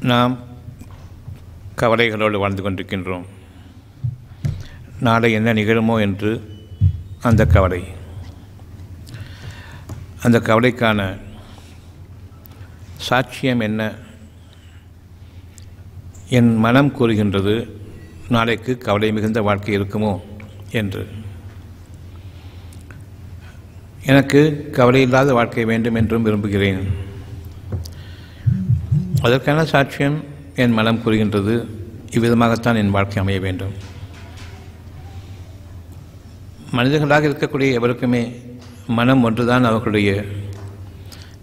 நாம் கவலைகளோடு வாழ்ந்து கொண்டிருக்கின்றோம். நாளை என்ன நிகழுமோ என்று அந்த கவலை. அந்த கவலைக்கான சாட்சியம் என்ன? என் மனம் கூறுகின்றது நாளைக்கு கவலை மிகுந்த வாழ்க்கை இருக்குமோ என்று. எனக்கு கவலை இல்லாத வாழ்க்கை வேண்டும் என்றும் விரும்புகிறேன். அதற்கான சாட்சியம் என் மனம் கூறுகின்றது. இவ்விதமாகத்தான் என் வாழ்க்கை அமைய வேண்டும். மனிதர்களாக இருக்கக்கூடிய எவருக்குமே மனம் ஒன்றுதான் அவர்களுடைய.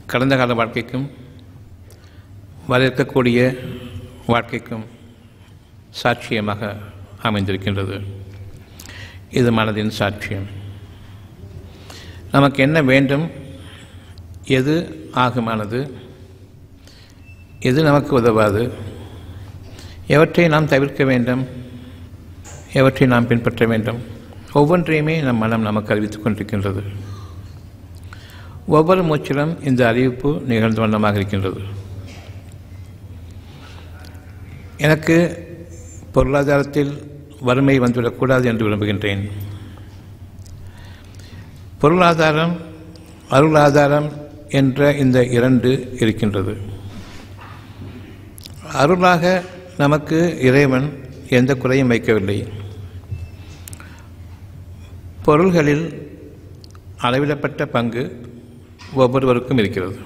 கடந்த கால வாழ்க்கைக்கும் வர இருக்கக்கூடிய வாழ்க்கைக்கும் சாட்சியமாக அமைந்திருக்கின்றது. இது மனதின் சாட்சியம். நமக்கு என்ன வேண்டும் எது ஆகுமானது எது நமக்கு உதவாது? எவற்றை நாம் தவிர்க்க வேண்டும்? எவற்றை நாம் பின்பற்ற வேண்டும்? ஒவ்வொன்றையுமே நம் மனம் நமக்கு அறிவித்துக் கொண்டிருக்கின்றது. ஒவ்வொரு மூச்சிலும் இந்த அறிவிப்பு நிகழ்ந்த வண்ணமாக இருக்கின்றது. எனக்கு பொருளாதாரத்தில் வறுமை வந்துவிடக்கூடாது என்று விரும்புகின்றேன். பொருளாதாரம் அருளாதாரம் என்ற இந்த இரண்டு இருக்கின்றது. அருளாக நமக்கு இறைவன் எந்த குறையும் வைக்கவில்லை. பொருள்களில் அளவிடப்பட்ட பங்கு ஒவ்வொருவருக்கும் இருக்கிறது.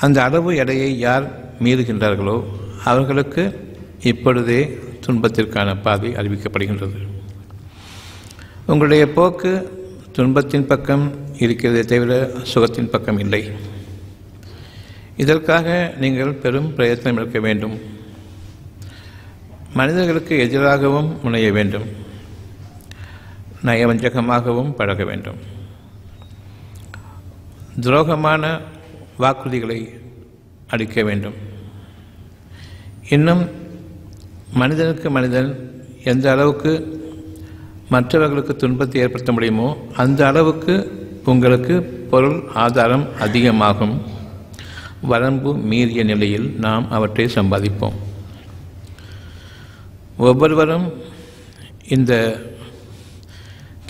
அந்த அளவு எடையை யார் மீறுகின்றார்களோ அவர்களுக்கு இப்பொழுதே துன்பத்திற்கான பாதை அறிவிக்கப்படுகின்றது. உங்களுடைய போக்கு துன்பத்தின் பக்கம் இருக்கிறதே தவிர சுகத்தின் பக்கம் இல்லை. இதற்காக நீங்கள் பெரும் பிரயத்தனம் எடுக்க வேண்டும். மனிதர்களுக்கு எதிராகவும் முனைய வேண்டும். நயவஞ்சகமாகவும் பழக வேண்டும். துரோகமான வாக்குறுதிகளை அளிக்க வேண்டும். இன்னும் மனிதனுக்கு மனிதன் எந்த அளவுக்கு மற்றவர்களுக்கு துன்பத்தை ஏற்படுத்த முடியுமோ அந்த அளவுக்கு உங்களுக்கு பொருள் ஆதாரம் அதிகமாகும். வரம்பு மீறிய நிலையில் நாம் அவற்றை சம்பாதிப்போம். ஒவ்வொருவரும் இந்த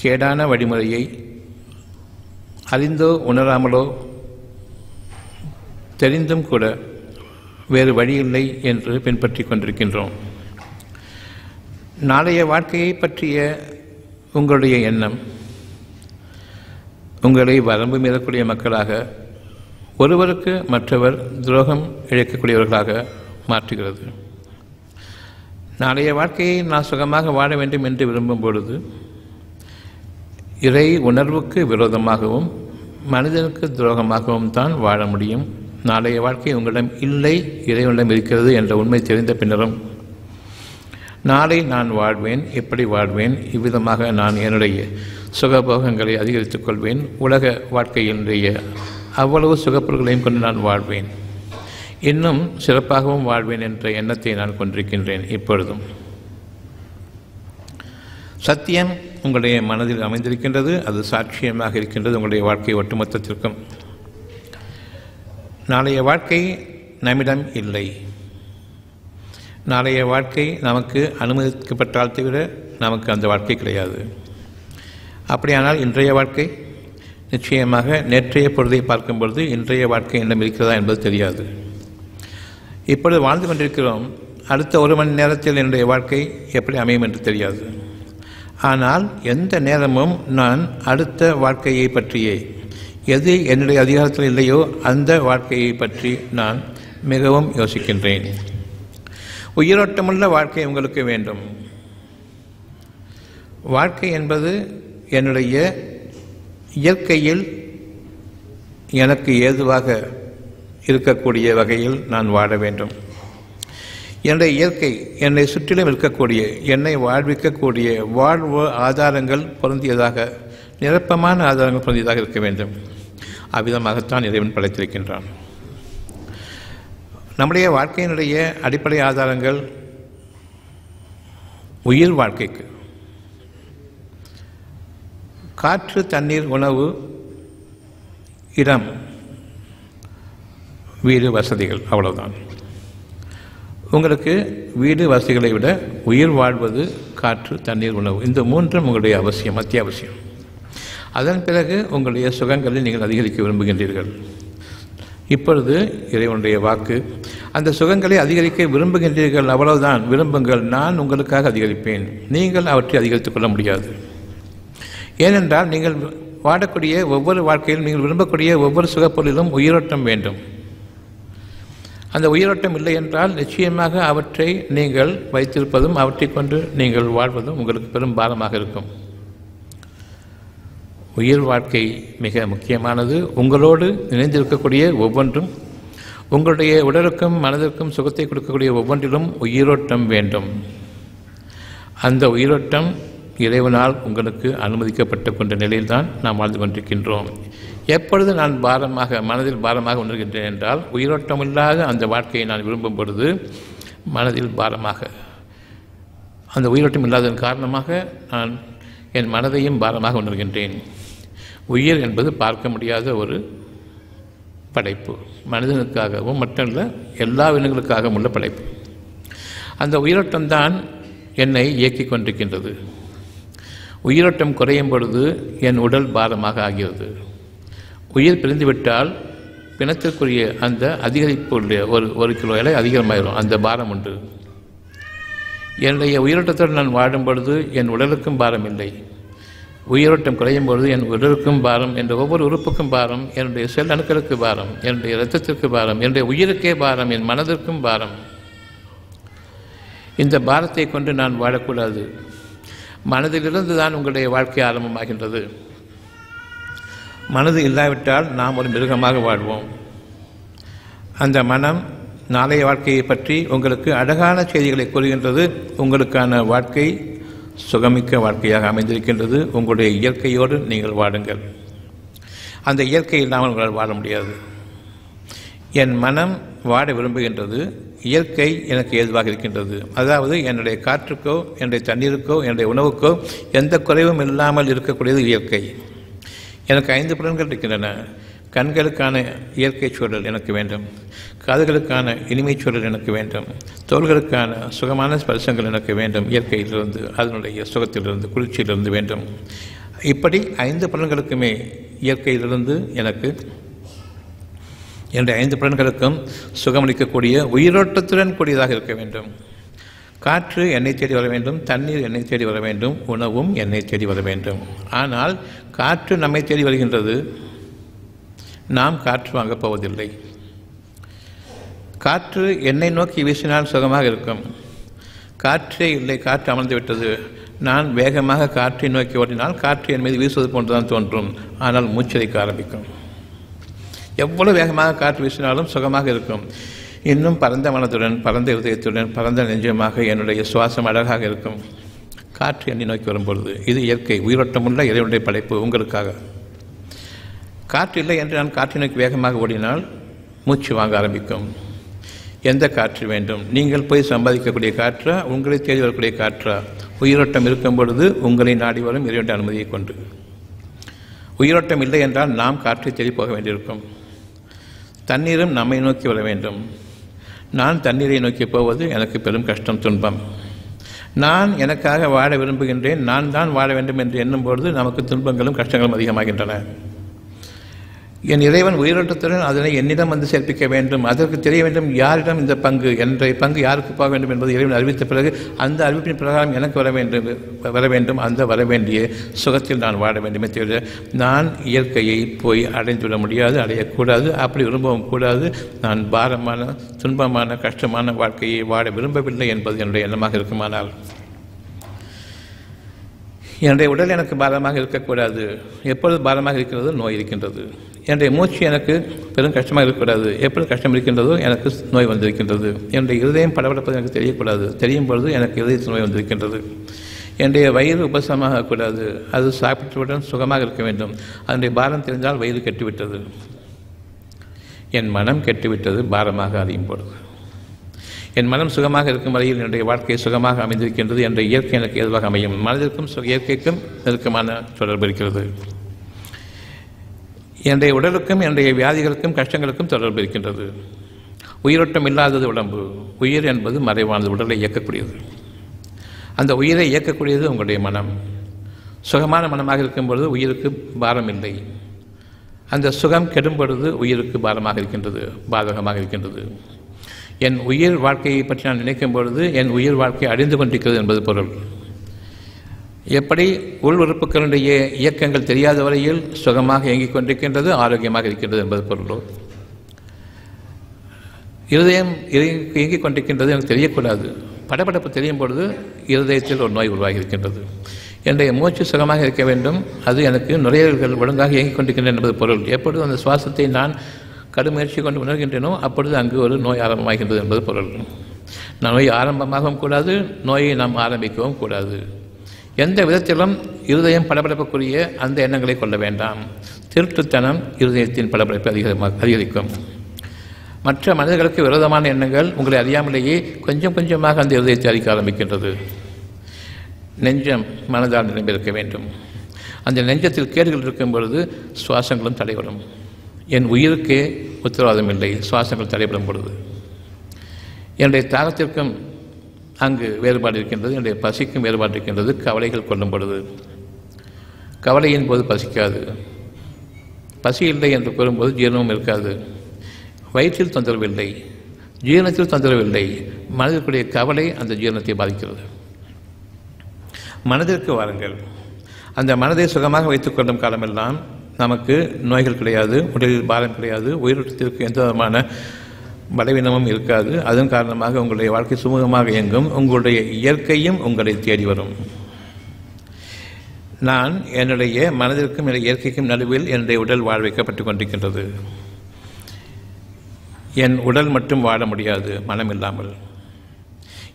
கேடான வழிமுறையை அறிந்தோ உணராமலோ தெரிந்தும் கூட வேறு வழியில்லை என்று பின்பற்றி கொண்டிருக்கின்றோம். நாளைய வாழ்க்கையை பற்றிய உங்களுடைய எண்ணம் உங்களை வரம்பு மீறக்கூடிய மக்களாக ஒருவருக்கு மற்றவர் துரோகம் இழைக்கக்கூடியவர்களாக மாற்றுகிறது. நாளைய வாழ்க்கையை நான் சுகமாக வாழ வேண்டும் என்று விரும்பும் பொழுது இறை உணர்வுக்கு விரோதமாகவும் மனிதனுக்கு துரோகமாகவும் தான் வாழ முடியும். நாளைய வாழ்க்கை உங்களிடம் இல்லை இறைவனிடம் இருக்கிறது என்ற உண்மை தெரிந்த பின்னரும் நாளை நான் வாழ்வேன் எப்படி வாழ்வேன் இவ்விதமாக நான் என்னுடைய சுகபோகங்களை அதிகரித்துக் கொள்வேன். உலக வாழ்க்கையினுடைய அவ்வளவு சுகப்பொருள்களையும் கொண்டு நான் வாழ்வேன். இன்னும் சிறப்பாகவும் வாழ்வேன் என்ற எண்ணத்தை நான் கொண்டிருக்கின்றேன் இப்பொழுதும். சத்தியம் உங்களுடைய மனதில் அமைந்திருக்கின்றது அது சாட்சியமாக இருக்கின்றது உங்களுடைய வாழ்க்கை ஒட்டுமொத்தத்திற்கும். நாளைய வாழ்க்கை நம்மிடம் இல்லை. நாளைய வாழ்க்கை நமக்கு அனுமதிக்கப்பட்டால் தவிர நமக்கு அந்த வாழ்க்கை கிடையாது. அப்படியானால் இன்றைய வாழ்க்கை நிச்சயமாக நேற்றைய பொழுதை பார்க்கும் பொழுது இன்றைய வாழ்க்கை என்னிடம் இருக்கிறதா என்பது தெரியாது. இப்பொழுது வாழ்ந்து கொண்டிருக்கிறோம். அடுத்த ஒரு மணி நேரத்தில் என்னுடைய வாழ்க்கை எப்படி அமையும் என்று தெரியாது. ஆனால் எந்த நேரமும் நான் அடுத்த வாழ்க்கையை பற்றியே எது என்னுடைய அதிகாரத்தில் இல்லையோ அந்த வாழ்க்கையை பற்றி நான் மிகவும் யோசிக்கின்றேன். உயிரோட்டமுள்ள வாழ்க்கை உங்களுக்கு வேண்டும். வாழ்க்கை என்பது என்னுடைய இயற்கையில் எனக்கு ஏதுவாக இருக்கக்கூடிய வகையில் நான் வாழ வேண்டும். என்னுடைய இயற்கை என்னை சுற்றிலும் இருக்கக்கூடிய என்னை வாழ்விக்கக்கூடிய வாழ்வு ஆதாரங்கள் பொருந்தியதாக நிரப்பமான ஆதாரங்கள் பொருந்தியதாக இருக்க வேண்டும். அவ்விதமாகத்தான் இறைவன் படைத்திருக்கின்றான். நம்முடைய வாழ்க்கையினுடைய அடிப்படை ஆதாரங்கள் உயிர் வாழ்க்கைக்கு. காற்று தண்ணீர் உணவு இடம். வீடு வசதிகள் அவ்வளவுதான். உங்களுக்கு வீடு வசதிகளை விட உயிர் வாழ்வது காற்று தண்ணீர் உணவு இந்த மூன்றும் உங்களுடைய அவசியம் அத்தியாவசியம். அதன் பிறகு உங்களுடைய சுகங்களை நீங்கள் அதிகரிக்க விரும்புகின்றீர்கள். இப்பொழுது இறைவனுடைய வாக்கு அந்த சுகங்களை அதிகரிக்க விரும்புகின்றீர்கள் அவ்வளவுதான். விரும்புங்கள் நான் உங்களுக்காக அதிகரிப்பேன். நீங்கள் அவற்றை அதிகரித்துக் கொள்ள முடியாது. ஏனென்றால் நீங்கள் வாடக்கூடிய ஒவ்வொரு வாழ்க்கையிலும் நீங்கள் விரும்பக்கூடிய ஒவ்வொரு சுகப்பொருளிலும் உயிரோட்டம் வேண்டும். அந்த உயிரோட்டம் இல்லை என்றால் நிச்சயமாக அவற்றை நீங்கள் வைத்திருப்பதும் அவற்றை கொண்டு நீங்கள் வாழ்வதும் உங்களுக்கு பெரும் பாரமாக இருக்கும். உயிர் வாழ்க்கை மிக முக்கியமானது. உங்களோடு இணைந்திருக்கக்கூடிய ஒவ்வொன்றும் உங்களுடைய உடலுக்கும் மனதிற்கும் சுகத்தை கொடுக்கக்கூடிய ஒவ்வொன்றிலும் உயிரோட்டம் வேண்டும். அந்த உயிரோட்டம் இறைவனால் உங்களுக்கு அனுமதிக்கப்பட்ட கொண்ட நிலையில்தான் நாம் வாழ்ந்து கொண்டிருக்கின்றோம். எப்பொழுது நான் பாரமாக மனதில் பாரமாக உணர்கின்றேன் என்றால் உயிரோட்டமில்லாத அந்த வாழ்க்கையை நான் விரும்பும் பொழுது மனதில் பாரமாக அந்த உயிரோட்டம் இல்லாததன் காரணமாக நான் என் மனதையும் பாரமாக உணர்கின்றேன். உயிர் என்பது பார்க்க முடியாத ஒரு படைப்பு. மனிதனுக்காகவும் மட்டும் இல்லை எல்லா வினங்களுக்காகவும் உள்ள படைப்பு. அந்த உயிரோட்டம்தான் என்னை இயக்கிக் கொண்டிருக்கின்றது. உயிரோட்டம் குறையும் பொழுது என் உடல் பாரமாக ஆகிறது. உயிர் பிரிந்துவிட்டால் பிணத்திற்குரிய அந்த அதிகரிப்புடைய ஒரு ஒரு கிலோ இலை அதிகமாயிரும். அந்த பாரம் உண்டு. என்னுடைய உயிரோட்டத்துடன் நான் வாடும் பொழுது என் உடலுக்கும் பாரம் இல்லை. உயிரோட்டம் குறையும் பொழுது என் உடலுக்கும் பாரம் என்ற ஒவ்வொரு உறுப்புக்கும் பாரம் என்னுடைய செல் அணுக்களுக்கு பாரம் என்னுடைய இரத்தத்திற்கு பாரம் என்னுடைய உயிருக்கே பாரம் என் மனதிற்கும் பாரம். இந்த பாரத்தை கொண்டு நான் வாழக்கூடாது. மனதிலிருந்து தான் உங்களுடைய வாழ்க்கை ஆரம்பமாகின்றது. மனது இல்லாவிட்டால் நாம் ஒரு மிருகமாக வாழ்வோம். அந்த மனம் நாளைய வாழ்க்கையை பற்றி உங்களுக்கு அழகான செய்திகளை கூறுகின்றது. உங்களுக்கான வாழ்க்கை சுகமிக்க வாழ்க்கையாக அமைந்திருக்கின்றது. உங்களுடைய இயற்கையோடு நீங்கள் வாடுங்கள். அந்த இயற்கை இல்லாமல் உங்களால் வாழ முடியாது. என் மனம் வாட விரும்புகின்றது. இயற்கை எனக்கு ஏதுவாக இருக்கின்றது. அதாவது என்னுடைய காற்றுக்கோ என்னுடைய தண்ணீருக்கோ என்னுடைய உணவுக்கோ எந்த குறைவும் இல்லாமல் இருக்கக்கூடியது இயற்கை. எனக்கு ஐந்து புலன்கள் இருக்கின்றன. கண்களுக்கான இயற்கை சூழல் எனக்கு வேண்டும். காதுகளுக்கான இனிமைச் சூழல் எனக்கு வேண்டும். தோள்களுக்கான சுகமான ஸ்பர்சங்கள் எனக்கு வேண்டும். இயற்கையிலிருந்து அதனுடைய சுகத்திலிருந்து குளிர்ச்சியிலிருந்து வேண்டும். இப்படி ஐந்து புலன்களுக்குமே இயற்கையிலிருந்து எனக்கு என்ற ஐந்து புலன்களுக்கும் சுகமளிக்கக்கூடிய உயிரோட்டத்துடன் கூடியதாக இருக்க வேண்டும். காற்று எண்ணெய் தேடி வர வேண்டும் தண்ணீர் எண்ணெய் தேடி வர வேண்டும் உணவும் எண்ணெய் தேடி வர வேண்டும். ஆனால் காற்று நம்மை தேடி வருகின்றது. நாம் காற்று வாங்கப் போவதில்லை. காற்று என்னை நோக்கி வீசினால் சுகமாக இருக்கும். காற்றே இல்லை காற்று அமர்ந்து விட்டது. நான் வேகமாக காற்றை நோக்கி ஓடினால் காற்று என் மீது வீசுவது போன்றுதான் தோன்றும். ஆனால் மூச்சரிக்க ஆரம்பிக்கும். எவ்வளவு வேகமாக காற்று வீசினாலும் சுகமாக இருக்கும். இன்னும் பரந்த மனதுடன் பரந்த இதயத்துடன் பரந்த நெஞ்சமாக என்னுடைய சுவாசம் அழகாக இருக்கும். காற்று எண்ணி நோக்கி வரும்பொழுது இது இயற்கை உயிரோட்டமுள்ள இறைவனுடைய படைப்பு உங்களுக்காக. காற்று இல்லை என்று நான் காற்றை நோக்கி வேகமாக ஓடினால் மூச்சு வாங்க ஆரம்பிக்கும். எந்த காற்று வேண்டும்? நீங்கள் போய் சம்பாதிக்கக்கூடிய காற்றா? உங்களை தேடி வரக்கூடிய காற்றா? உயிரோட்டம் இருக்கும் பொழுது உங்களை நாடி வரும் இறைவனுடைய அனுமதியை கொண்டு. உயிரோட்டம் இல்லை என்றால் நாம் காற்றை தேடி போக வேண்டியிருக்கும். தண்ணீரும் நம்மை நோக்கி வர வேண்டும். நான் தண்ணீரை நோக்கி போவது எனக்கு பெரும் கஷ்டம் துன்பம். நான் எனக்காக வாழ விரும்புகின்றேன் நான் தான் வாழ வேண்டும் என்று எண்ணும் பொழுது நமக்கு துன்பங்களும் கஷ்டங்களும் அதிகமாகின்றன. என் இறைவன் உயிரோட்டத்துடன் அதனை என்னிடம் வந்து சேர்ப்பிக்க வேண்டும். அதற்கு தெரிய வேண்டும் யாரிடம் இந்த பங்கு என்ற பங்கு யாருக்கு போக வேண்டும் என்பது இறைவன் அறிவித்த பிறகு அந்த அறிவிப்பின் பிரகாரம் எனக்கு வர வேண்டும் வர வேண்டும் அந்த வர வேண்டிய சுகத்தில் நான் வாழ வேண்டுமே தவிர நான் இயற்கையை போய் அடைந்துவிட முடியாது அடையக்கூடாது அப்படி விரும்பவும் கூடாது. நான் பாரமான துன்பமான கஷ்டமான வாழ்க்கையை வாழ விரும்பவில்லை என்பது என்னுடைய எண்ணமாக இருக்குமானால் என்னுடைய உடல் எனக்கு பாரமாக இருக்கக்கூடாது. எப்பொழுது பாரமாக இருக்கிறது நோய் இருக்கின்றது. என்னுடைய மூச்சு எனக்கு பெரும் கஷ்டமாக இருக்கக்கூடாது. எப்பொழுது கஷ்டம் இருக்கின்றதோ எனக்கு நோய் வந்திருக்கின்றது. என்னுடைய இருதயம் படபடப்பது எனக்கு தெரியக்கூடாது. தெரியும் பொழுது எனக்கு இருதயத்தில் நோய் வந்திருக்கின்றது. என்னுடைய வயிறு உபசமாகக்கூடாது அது சாப்பிட்டவுடன் சுகமாக இருக்க வேண்டும். அதனுடைய பாரம் தெரிந்தால் வயிறு கெட்டுவிட்டது. என் மனம் கெட்டுவிட்டது பாரமாக அறியும் பொழுது. என் மனம் சுகமாக இருக்கும் வரையில் என்னுடைய வாழ்க்கை சுகமாக அமைந்திருக்கின்றது என்ற இயற்கை எனக்கு எதுவாக அமையும். மனதிற்கும் சு- இயற்கைக்கும் நெருக்கமான தொடர்பு இருக்கிறது. என்னுடைய உடலுக்கும் என்னுடைய வியாதிகளுக்கும் கஷ்டங்களுக்கும் தொடர்பு இருக்கின்றது. உயிரோட்டம் இல்லாதது உடம்பு. உயிர் என்பது மறைவானது உடலை இயக்கக்கூடியது. அந்த உயிரை இயக்கக்கூடியது உங்களுடைய மனம். சுகமான மனமாக இருக்கும் பொழுது உயிருக்கு பாரம் இல்லை. அந்த சுகம் கெடும் பொழுது உயிருக்கு பாரமாக இருக்கின்றது பாதகமாக இருக்கின்றது. என் உயிர் வாழ்க்கையை பற்றி நான் நினைக்கும் பொழுது என் உயிர் வாழ்க்கை அழிந்து கொண்டிருக்கிறது என்பது பொருள். எப்படி உள்வறுப்புகளுடைய இயக்கங்கள் தெரியாத வரையில் சுகமாக இயங்கிக் கொண்டிருக்கின்றது ஆரோக்கியமாக இருக்கின்றது என்பது பொருளோ. இருதயம் இயங்கிக் கொண்டிருக்கின்றது எனக்கு தெரியக்கூடாது. படபடப்பு தெரியும் பொழுது இருதயத்தில் ஒரு நோய் உருவாகி இருக்கின்றது. என்னுடைய மூச்சு சுகமாக இருக்க வேண்டும். அது எனக்கு நுரையீரல்கள் ஒழுங்காக இயங்கிக் கொண்டிருக்கின்றன என்பது பொருள். எப்பொழுது அந்த சுவாசத்தை நான் கடும் முயற்சி கொண்டு உணர்கின்றனோ அப்பொழுது அங்கு ஒரு நோய் ஆரம்பமாகின்றது என்பது பொருள். நோய் ஆரம்பமாகவும் கூடாது நோயை நாம் ஆரம்பிக்கவும் கூடாது. எந்த விதத்திலும் இருதயம் படபடப்புக்குரிய அந்த எண்ணங்களை கொள்ள வேண்டாம். திருட்டுத்தனம் இருதயத்தின் படபடப்பை அதிகமாக அதிகரிக்கும். மற்ற மனிதர்களுக்கு விரோதமான எண்ணங்கள் உங்களை அறியாமலேயே கொஞ்சம் கொஞ்சமாக அந்த இருதயத்தை அறிக்க ஆரம்பிக்கின்றது. நெஞ்சம் மனதால் நிரம்பியிருக்க வேண்டும். அந்த நெஞ்சத்தில் கேடுகள் இருக்கும் பொழுது சுவாசங்களும் தடைபடும். என் உயிருக்கே உத்தரவாதம் இல்லை. சுவாசங்கள் தடைபடும் பொழுது என்னுடைய தாகத்திற்கும் அங்கு வேறுபாடு இருக்கின்றது. என்னுடைய பசிக்கும் வேறுபாடு இருக்கின்றது. கவலைகள் கொள்ளும் பொழுது கவலையின் போது பசிக்காது. பசி இல்லை என்று கூறும்போது ஜீரணமும் இருக்காது. வயிற்றில் தொந்தரவு இல்லை. ஜீரணத்தில் தொந்தரவு இல்லை. மனதிற்குரிய கவலை அந்த ஜீரணத்தை பாதிக்கிறது. மனதிற்கு வாருங்கள். அந்த மனதை சுகமாக வைத்துக்கொள்ளும் காலமெல்லாம் நமக்கு நோய்கள் கிடையாது உடலில் பாரம் கிடையாது உயிரோட்டத்திற்கு எந்த விதமான பலவீனமும் இருக்காது. அதன் காரணமாக உங்களுடைய வாழ்க்கை சுமூகமாக இயங்கும். உங்களுடைய இயற்கையும் உங்களை தேடி வரும். நான் என்னுடைய மனதிற்கும் என்னுடைய இயற்கைக்கும் நடுவில் என்னுடைய உடல் வாழ வைக்கப்பட்டு கொண்டிருக்கின்றது. என் உடல் மட்டும் வாழ முடியாது மனம் இல்லாமல்.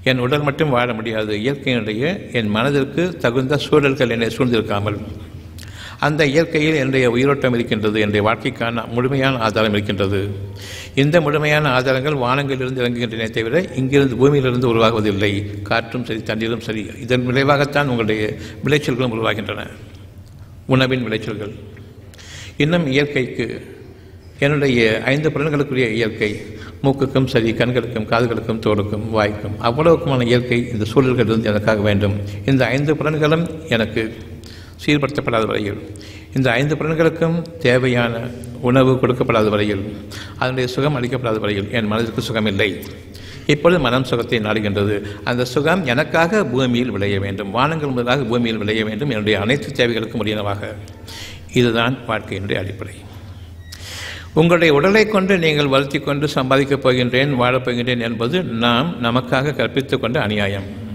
என் உடல் மட்டும் வாழ முடியாது. இயற்கையினுடைய என் மனதிற்கு தகுந்த சூழல்கள் என்னை சூழ்ந்திருக்காமல். அந்த இயற்கையில் என்னுடைய உயிரோட்டம் இருக்கின்றது என்னுடைய வாழ்க்கைக்கான முழுமையான ஆதாரம் இருக்கின்றது. இந்த முழுமையான ஆதாரங்கள் வானங்களிலிருந்து இறங்குகின்றன தவிர இங்கிருந்து பூமியிலிருந்து உருவாகுவதில்லை. காற்றும் சரி தண்ணீரும் சரி இதன் விளைவாகத்தான் உங்களுடைய விளைச்சல்களும் உருவாகின்றன. உணவின் விளைச்சல்கள். இன்னும் இயற்கைக்கு என்னுடைய ஐந்து புலன்களுக்குரிய இயற்கை மூக்குக்கும் சரி கண்களுக்கும் காதுகளுக்கும் தோலுக்கும் வாய்க்கும் அவ்வளவுக்குமான இயற்கை இந்த சூழல்களிலிருந்து எனக்காக வேண்டும். இந்த ஐந்து புலன்களும் எனக்கு சீர்படுத்தப்படாத வரையில். இந்த ஐந்து புலன்களுக்கும் தேவையான உணவு கொடுக்கப்படாத வரையில் அதனுடைய சுகம் அளிக்கப்படாத வரையில் என் மனதிற்கு சுகம் இல்லை இப்பொழுது மனம் சுகத்தை நாடுகின்றது. அந்த சுகம் எனக்காக பூமியில் விளைய வேண்டும். வானங்கள் முதலாக பூமியில் விளைய வேண்டும். என்னுடைய அனைத்து தேவைகளுக்கும் உரியனவாக. இதுதான் வாழ்க்கையினுடைய அடிப்படை. உங்களுடைய உடலை கொண்டு நீங்கள் வளர்த்தி கொண்டு சம்பாதிக்கப் போகின்றேன் வாழப் போகின்றேன் என்பது நாம் நமக்காக கற்பித்துக்கொண்ட அநியாயம்.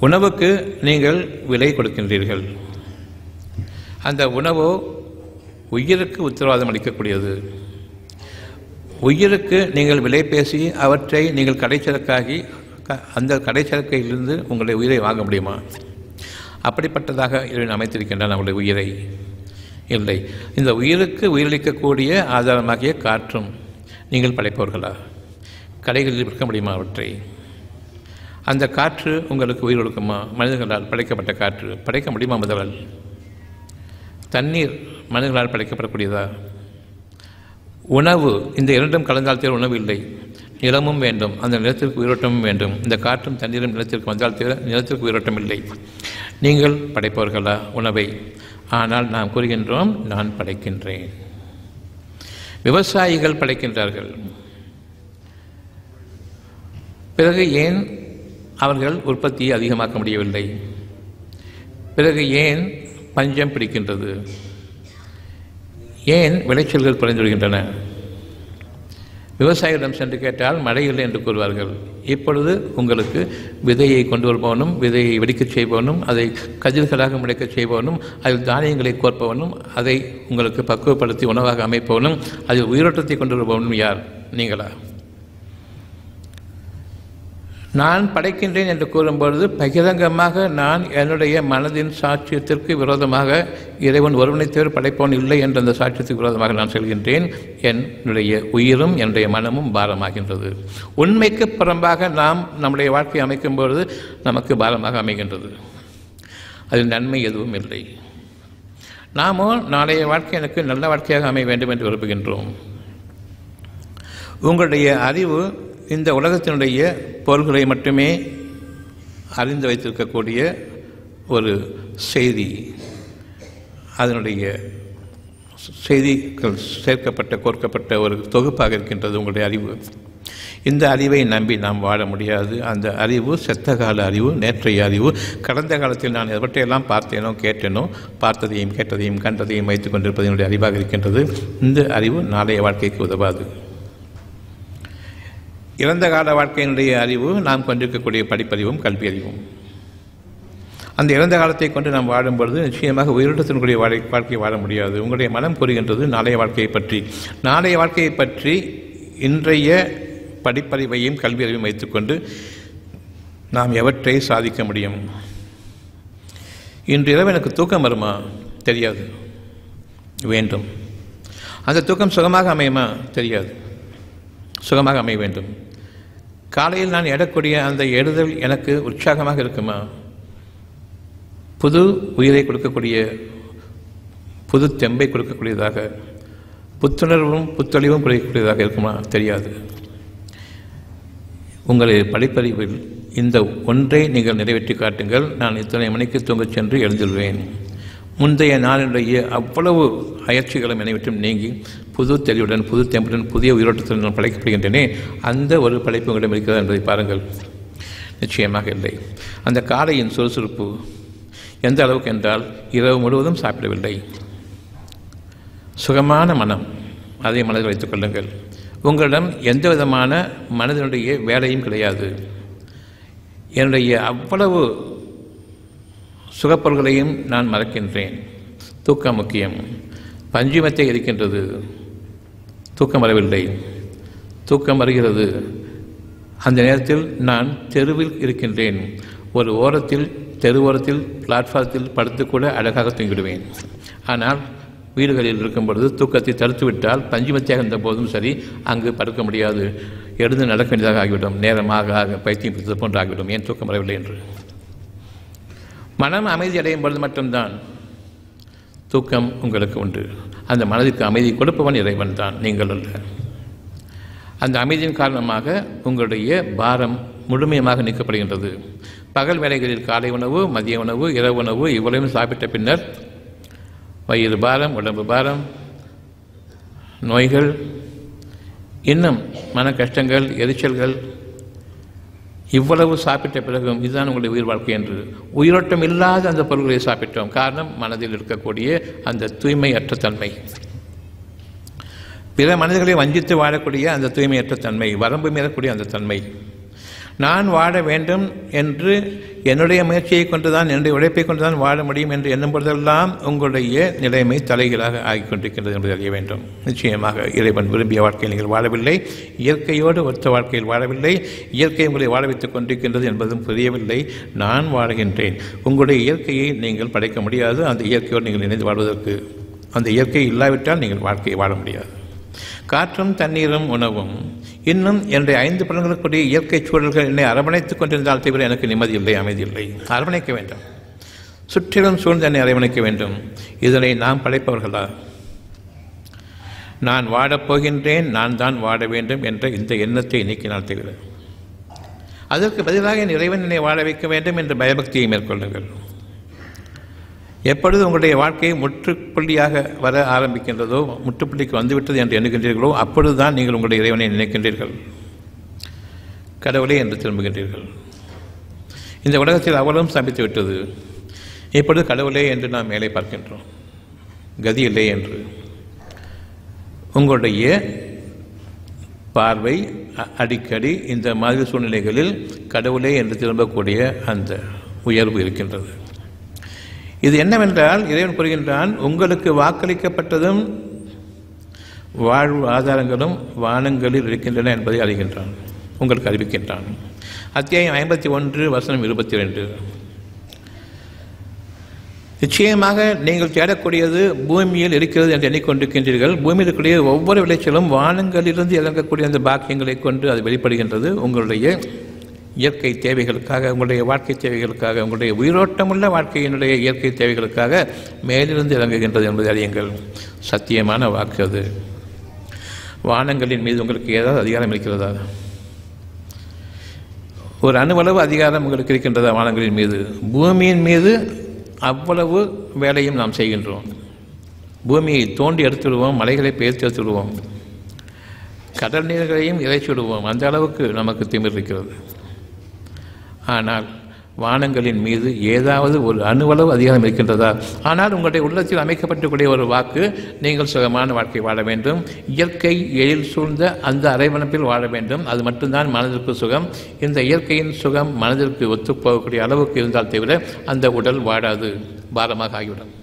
உணவுக்கு நீங்கள் விலை கொடுக்கின்றீர்கள். அந்த உணவோ உயிருக்கு உத்தரவாதம் அளிக்கக்கூடியது. உயிருக்கு நீங்கள் விலை பேசி அவற்றை நீங்கள் கடைச்சரக்காகி க- அந்த கடைச்சரக்கையிலிருந்து உங்களுடைய உயிரை வாங்க முடியுமா? அப்படிப்பட்டதாக இறைவன் அமைத்திருக்கின்றான் நம்முடைய உயிரை. இல்லை. இந்த உயிருக்கு உயிரளிக்கக்கூடிய ஆதாரமாகிய காற்றும் நீங்கள் படைப்பவர்களா? கடைகளில் விற்க முடியுமா அவற்றை? அந்த காற்று உங்களுக்கு உயிர் கொடுக்குமா? மனிதர்களால் படைக்கப்பட்ட காற்று. படைக்க முடியுமா முதலால் தண்ணீர் மனிதர்களால் படைக்கப்படக்கூடியதா? உணவு இந்த இரண்டும் கலந்தால் உணவு இல்லை. நிலமும் வேண்டும் அந்த நிலத்திற்கு உயிரோட்டமும் வேண்டும். இந்த காற்றும் தண்ணீரும் நிலத்திற்கு வந்தால் தவிர நிலத்திற்கு உயிரோட்டம் இல்லை. நீங்கள் படைப்பவர்களா? உணவை. ஆனால் நாம் கூறுகின்றோம் நான் படைக்கின்றேன். விவசாயிகள் படைக்கின்றார்கள். பிறகு ஏன் அவர்கள் உற்பத்தியை அதிகமாக்க முடியவில்லை. பிறகு ஏன் பஞ்சம் பிடிக்கின்றது? ஏன் விளைச்சல்கள் குறைந்துவிடுகின்றன விவசாயிகளிடம் சென்று கேட்டால் மழை இல்லை என்று கூறுவார்கள். இப்பொழுது உங்களுக்கு விதையை கொண்டு வருபவனும் விதையை வெடிக்கச் செய்பவனும் அதை கதிர்களாக முளைக்கச் செய்பவனும் அதில் தானியங்களை கோர்ப்பவனும் அதை உங்களுக்கு பக்குவப்படுத்தி உணவாக அமைப்பவனும் அதில் உயிரோட்டத்தை கொண்டு வருபவனும் யார்? நீங்களா? நான் படைக்கின்றேன் என்று கூறும்பொழுது பகிரங்கமாக நான் என்னுடைய மனதின் சாட்சியத்திற்கு விரோதமாக இறைவன் ஒருவனை தவிர படைப்பவன் இல்லை என்ற அந்த சாட்சியத்துக்கு விரோதமாக நான் செல்கின்றேன். என்னுடைய உயிரும் என்னுடைய மனமும் பாரமாகின்றது. உண்மைக்கு புறம்பாக நாம் நம்முடைய வாழ்க்கையை அமைக்கும் பொழுது நமக்கு பாரமாக அமைகின்றது. அதில் நன்மை எதுவும் இல்லை. நாமோ நாளைய வாழ்க்கை எனக்கு நல்ல வாழ்க்கையாக அமைய வேண்டும் என்று விரும்புகின்றோம். உங்களுடைய அறிவு இந்த உலகத்தினுடைய பொருள்களை மட்டுமே அறிந்து வைத்திருக்கக்கூடிய ஒரு செய்தி. அதனுடைய செய்திகள் சேர்க்கப்பட்ட கோர்க்கப்பட்ட ஒரு தொகுப்பாக இருக்கின்றது உங்களுடைய அறிவு. இந்த அறிவை நம்பி நாம் வாழ முடியாது. அந்த அறிவு செத்த கால அறிவு நேற்றைய அறிவு கடந்த காலத்தில் நான் எவற்றையெல்லாம் பார்த்தேனோ கேட்டேனோ பார்த்ததையும் கேட்டதையும் கண்டதையும் வைத்துக் கொண்டிருப்பது என்னுடைய அறிவாக இருக்கின்றது. இந்த அறிவு நாளைய வாழ்க்கைக்கு உதவாது. இறந்த கால வாழ்க்கையினுடைய அறிவு நாம் கொண்டிருக்கக்கூடிய படிப்பறிவும் கல்வி அறிவும் அந்த இறந்த காலத்தை கொண்டு நாம் வாழும் பொழுது நிச்சயமாக உயிரோட்டத்தினுடைய வாழை வாழ்க்கையை வாழ முடியாது. உங்களுடைய மனம் கூறுகின்றது நாளைய வாழ்க்கையை பற்றி. நாளைய வாழ்க்கையை பற்றி இன்றைய படிப்பறிவையும் கல்வி அறிவையும் வைத்துக்கொண்டு நாம் எவற்றை சாதிக்க முடியும்? இன்று இரவு எனக்கு தூக்கம் வருமா? தெரியாது. வேண்டும். அந்த தூக்கம் சுகமாக அமையுமா? தெரியாது. சுகமாக அமைய வேண்டும். காலையில் நான் எடக்கூடிய அந்த எடுதல் எனக்கு உற்சாகமாக இருக்குமா? புது உயிரை கொடுக்கக்கூடிய புது தெம்பை கொடுக்கக்கூடியதாக புத்துணர்வும் புத்தொழிவும் கிடைக்கக்கூடியதாக இருக்குமா? தெரியாது. உங்களுடைய படிப்பறிவில் இந்த ஒன்றை நீங்கள் நிறைவேற்றி காட்டுங்கள். நான் இத்தனை மணிக்கு தூங்கச் சென்று எழுந்துள்ளேன் முந்தைய நாளினுடைய அவ்வளவு அயற்சிகளும் என்னைவிட்டும் நீங்கி புது தெளிவுடன் புது தெம்புடன் புதிய உயிரோட்டத்துடன் நான் படைக்கப்படுகின்றனே அந்த ஒரு படைப்பு உங்களிடம் இருக்கிறதா என்பதை பாருங்கள். நிச்சயமாக இல்லை. அந்த காலையின் சுறுசுறுப்பு எந்த அளவுக்கு என்றால் இரவு முழுவதும் சாப்பிடவில்லை. சுகமான மனம் அதை மனதில் வைத்துக் கொள்ளுங்கள். உங்களிடம் எந்த விதமான மனதினுடைய வேலையும் கிடையாது. என்னுடைய அவ்வளவு சுகப்பொருள்களையும் நான் மறக்கின்றேன். தூக்கம் முக்கியம். பஞ்சுமத்தை இருக்கின்றது தூக்கம் வரவில்லை. தூக்கம் வருகிறது. அந்த நேரத்தில் நான் தெருவில் இருக்கின்றேன். ஒரு ஓரத்தில் தெருவோரத்தில் பிளாட்ஃபாரத்தில் படுத்துக்கூட அழகாக தூங்கிவிடுவேன் ஆனால் வீடுகளில் இருக்கும் பொழுது தூக்கத்தை தடுத்துவிட்டால் பஞ்சுமத்தியாக இருந்த போதும் சரி அங்கு படுக்க முடியாது. எழுந்து நடக்க வேண்டியதாக ஆகிவிடும். நேரமாக ஆக பைத்தியம் பிடித்தது போன்று ஆகிவிடும் ஏன் தூக்கம் வரவில்லை என்று? மனம் அமைதி அடையும் பொழுது மட்டும்தான் தூக்கம் உங்களுக்கு உண்டு. அந்த மனதிற்கு அமைதி கொடுப்பவன் இறைவன் தான். நீங்கள் அல்ல. அந்த அமைதியின் காரணமாக உங்களுடைய பாரம் முழுமையாக நீக்கப்படுகின்றது. பகல் வேலைகளில் காலை உணவு மதிய உணவு இரவு உணவு இவ்வளவும் சாப்பிட்ட பின்னர் வயிறு பாரம் உடம்பு பாரம் நோய்கள் இன்னும் மன கஷ்டங்கள் எரிச்சல்கள் இவ்வளவு சாப்பிட்ட பிறகும் இதுதான் உங்களுடைய உயிர் வாழ்க்கை என்று உயிரோட்டம் இல்லாத அந்த பொருள்களை சாப்பிட்டோம். காரணம் மனதில் இருக்கக்கூடிய அந்த தூய்மையற்ற தன்மை. பிற மனிதர்களை வஞ்சித்து வாழக்கூடிய அந்த தூய்மையற்ற தன்மை வரம்பு மீறக்கூடிய அந்த தன்மை. நான் வாழ வேண்டும் என்று என்னுடைய முயற்சியை கொண்டுதான் என்னுடைய உழைப்பை கொண்டுதான் வாழ முடியும் என்று எண்ணும் பொழுதெல்லாம் உங்களுடைய நிலைமை தலைகளாக ஆகிக்கொண்டிருக்கின்றது என்பதை அறிய வேண்டும். நிச்சயமாக இறைவன் விரும்பிய வாழ்க்கையில் நீங்கள் வாழவில்லை இயற்கையோடு ஒத்த வாழ்க்கையில் வாழவில்லை இயற்கை உங்களை வாழ வைத்துக் கொண்டிருக்கின்றது என்பதும் புரியவில்லை. நான் வாழ்கின்றேன். உங்களுடைய இயற்கையை நீங்கள் படைக்க முடியாது அந்த இயற்கையோடு நீங்கள் இணைந்து வாழ்வதற்கு. அந்த இயற்கை இல்லாவிட்டால் நீங்கள் வாழ்க்கையை வாழ முடியாது. காற்றும் தண்ணீரும் உணவும். இன்னும் என்னுடைய ஐந்து பலன்களுக்குரிய இயற்கை சூழல்கள் என்னை அரவணைத்துக் கொண்டிருந்தால் தவிர எனக்கு நிம்மதி இல்லை அமைதி இல்லை. அரவணைக்க வேண்டும். சுற்றிலும் சூழ்ந்து என்னை அரவணைக்க வேண்டும். இதனை நாம் படைப்பவர்களா? நான் வாடப்போகின்றேன் நான் தான் வாட வேண்டும் என்ற இந்த எண்ணத்தை நீக்கினால் தவிர. அதற்கு பதிலாக என் இறைவன் என்னை வாழ வைக்க வேண்டும் என்ற பயபக்தியை மேற்கொள்ளுங்கள். எப்பொழுது உங்களுடைய வாழ்க்கை முற்றுப்புள்ளியாக வர ஆரம்பிக்கின்றதோ முற்றுப்புள்ளிக்கு வந்துவிட்டது என்று எண்ணுகின்றீர்களோ அப்பொழுதுதான் நீங்கள் உங்களுடைய இறைவனை நினைக்கின்றீர்கள். கடவுளே என்று திரும்புகின்றீர்கள். இந்த உலகத்தில் அவ்வளவும் சமைத்து விட்டது. இப்பொழுது கடவுளே என்று நாம் மேலே பார்க்கின்றோம். கதி இல்லை என்று. உங்களுடைய பார்வை அடிக்கடி இந்த மாதிரி சூழ்நிலைகளில் கடவுளே என்று திரும்பக்கூடிய அந்த உயர்வு இருக்கின்றது. இது என்னவென்றால் இறைவன் கூறுகின்றான் உங்களுக்கு வாக்களிக்கப்பட்டதும் வாழ்வு ஆதாரங்களும் வானங்களில் இருக்கின்றன என்பதை அறிகின்றான். உங்களுக்கு அறிவிக்கின்றான். அத்தியாயம் ஐம்பத்தி ஒன்று வசனம் இருபத்தி ரெண்டு நிச்சயமாக நீங்கள் தேடக்கூடியது பூமியில் இருக்கிறது என்று எண்ணிக்கொண்டிருக்கின்றீர்கள். பூமியில் இருக்கக்கூடிய ஒவ்வொரு விளைச்சலும் வானங்களிலிருந்து இறங்கக்கூடிய அந்த பாக்கியங்களை கொண்டு அது வெளிப்படுகின்றது. உங்களுடைய இயற்கை தேவைகளுக்காக உங்களுடைய வாழ்க்கை தேவைகளுக்காக உங்களுடைய உயிரோட்டமுள்ள வாழ்க்கையினுடைய இயற்கை தேவைகளுக்காக மேலிருந்து இறங்குகின்றது என்பதை அறியுங்கள். சத்தியமான வாக்கு அது. வானங்களின் மீது உங்களுக்கு ஏதாவது அதிகாரம் இருக்கிறதா? ஒரு அணுவளவு அதிகாரம் உங்களுக்கு இருக்கின்றதா வானங்களின் மீது? பூமியின் மீது அவ்வளவு வேலையும் நாம் செய்கின்றோம். பூமியை தோண்டி எடுத்து விடுவோம் மலைகளை பெயர்த்து எடுத்துவிடுவோம். கடல் நீர்களையும் இறைச்சி விடுவோம் அந்த அளவுக்கு நமக்கு திமிர் இருக்கிறது. ஆனால் வானங்களின் மீது ஏதாவது ஒரு அணுவளவு அதிகாரம் இருக்கின்றதா? ஆனால் உங்களுடைய உள்ளத்தில் அமைக்கப்பட்டக்கூடிய ஒரு வாக்கு நீங்கள் சுகமான வாழ்க்கை வாழ வேண்டும். இயற்கை எழில் சூழ்ந்த அந்த அரைவனப்பில் வாழ வேண்டும். அது மட்டும்தான் மனதிற்கு சுகம். இந்த இயற்கையின் சுகம் மனதிற்கு ஒத்துப்போகக்கூடிய அளவுக்கு இருந்தால் தவிர அந்த உடல் வாடாது. பாரமாக ஆகிவிடும்.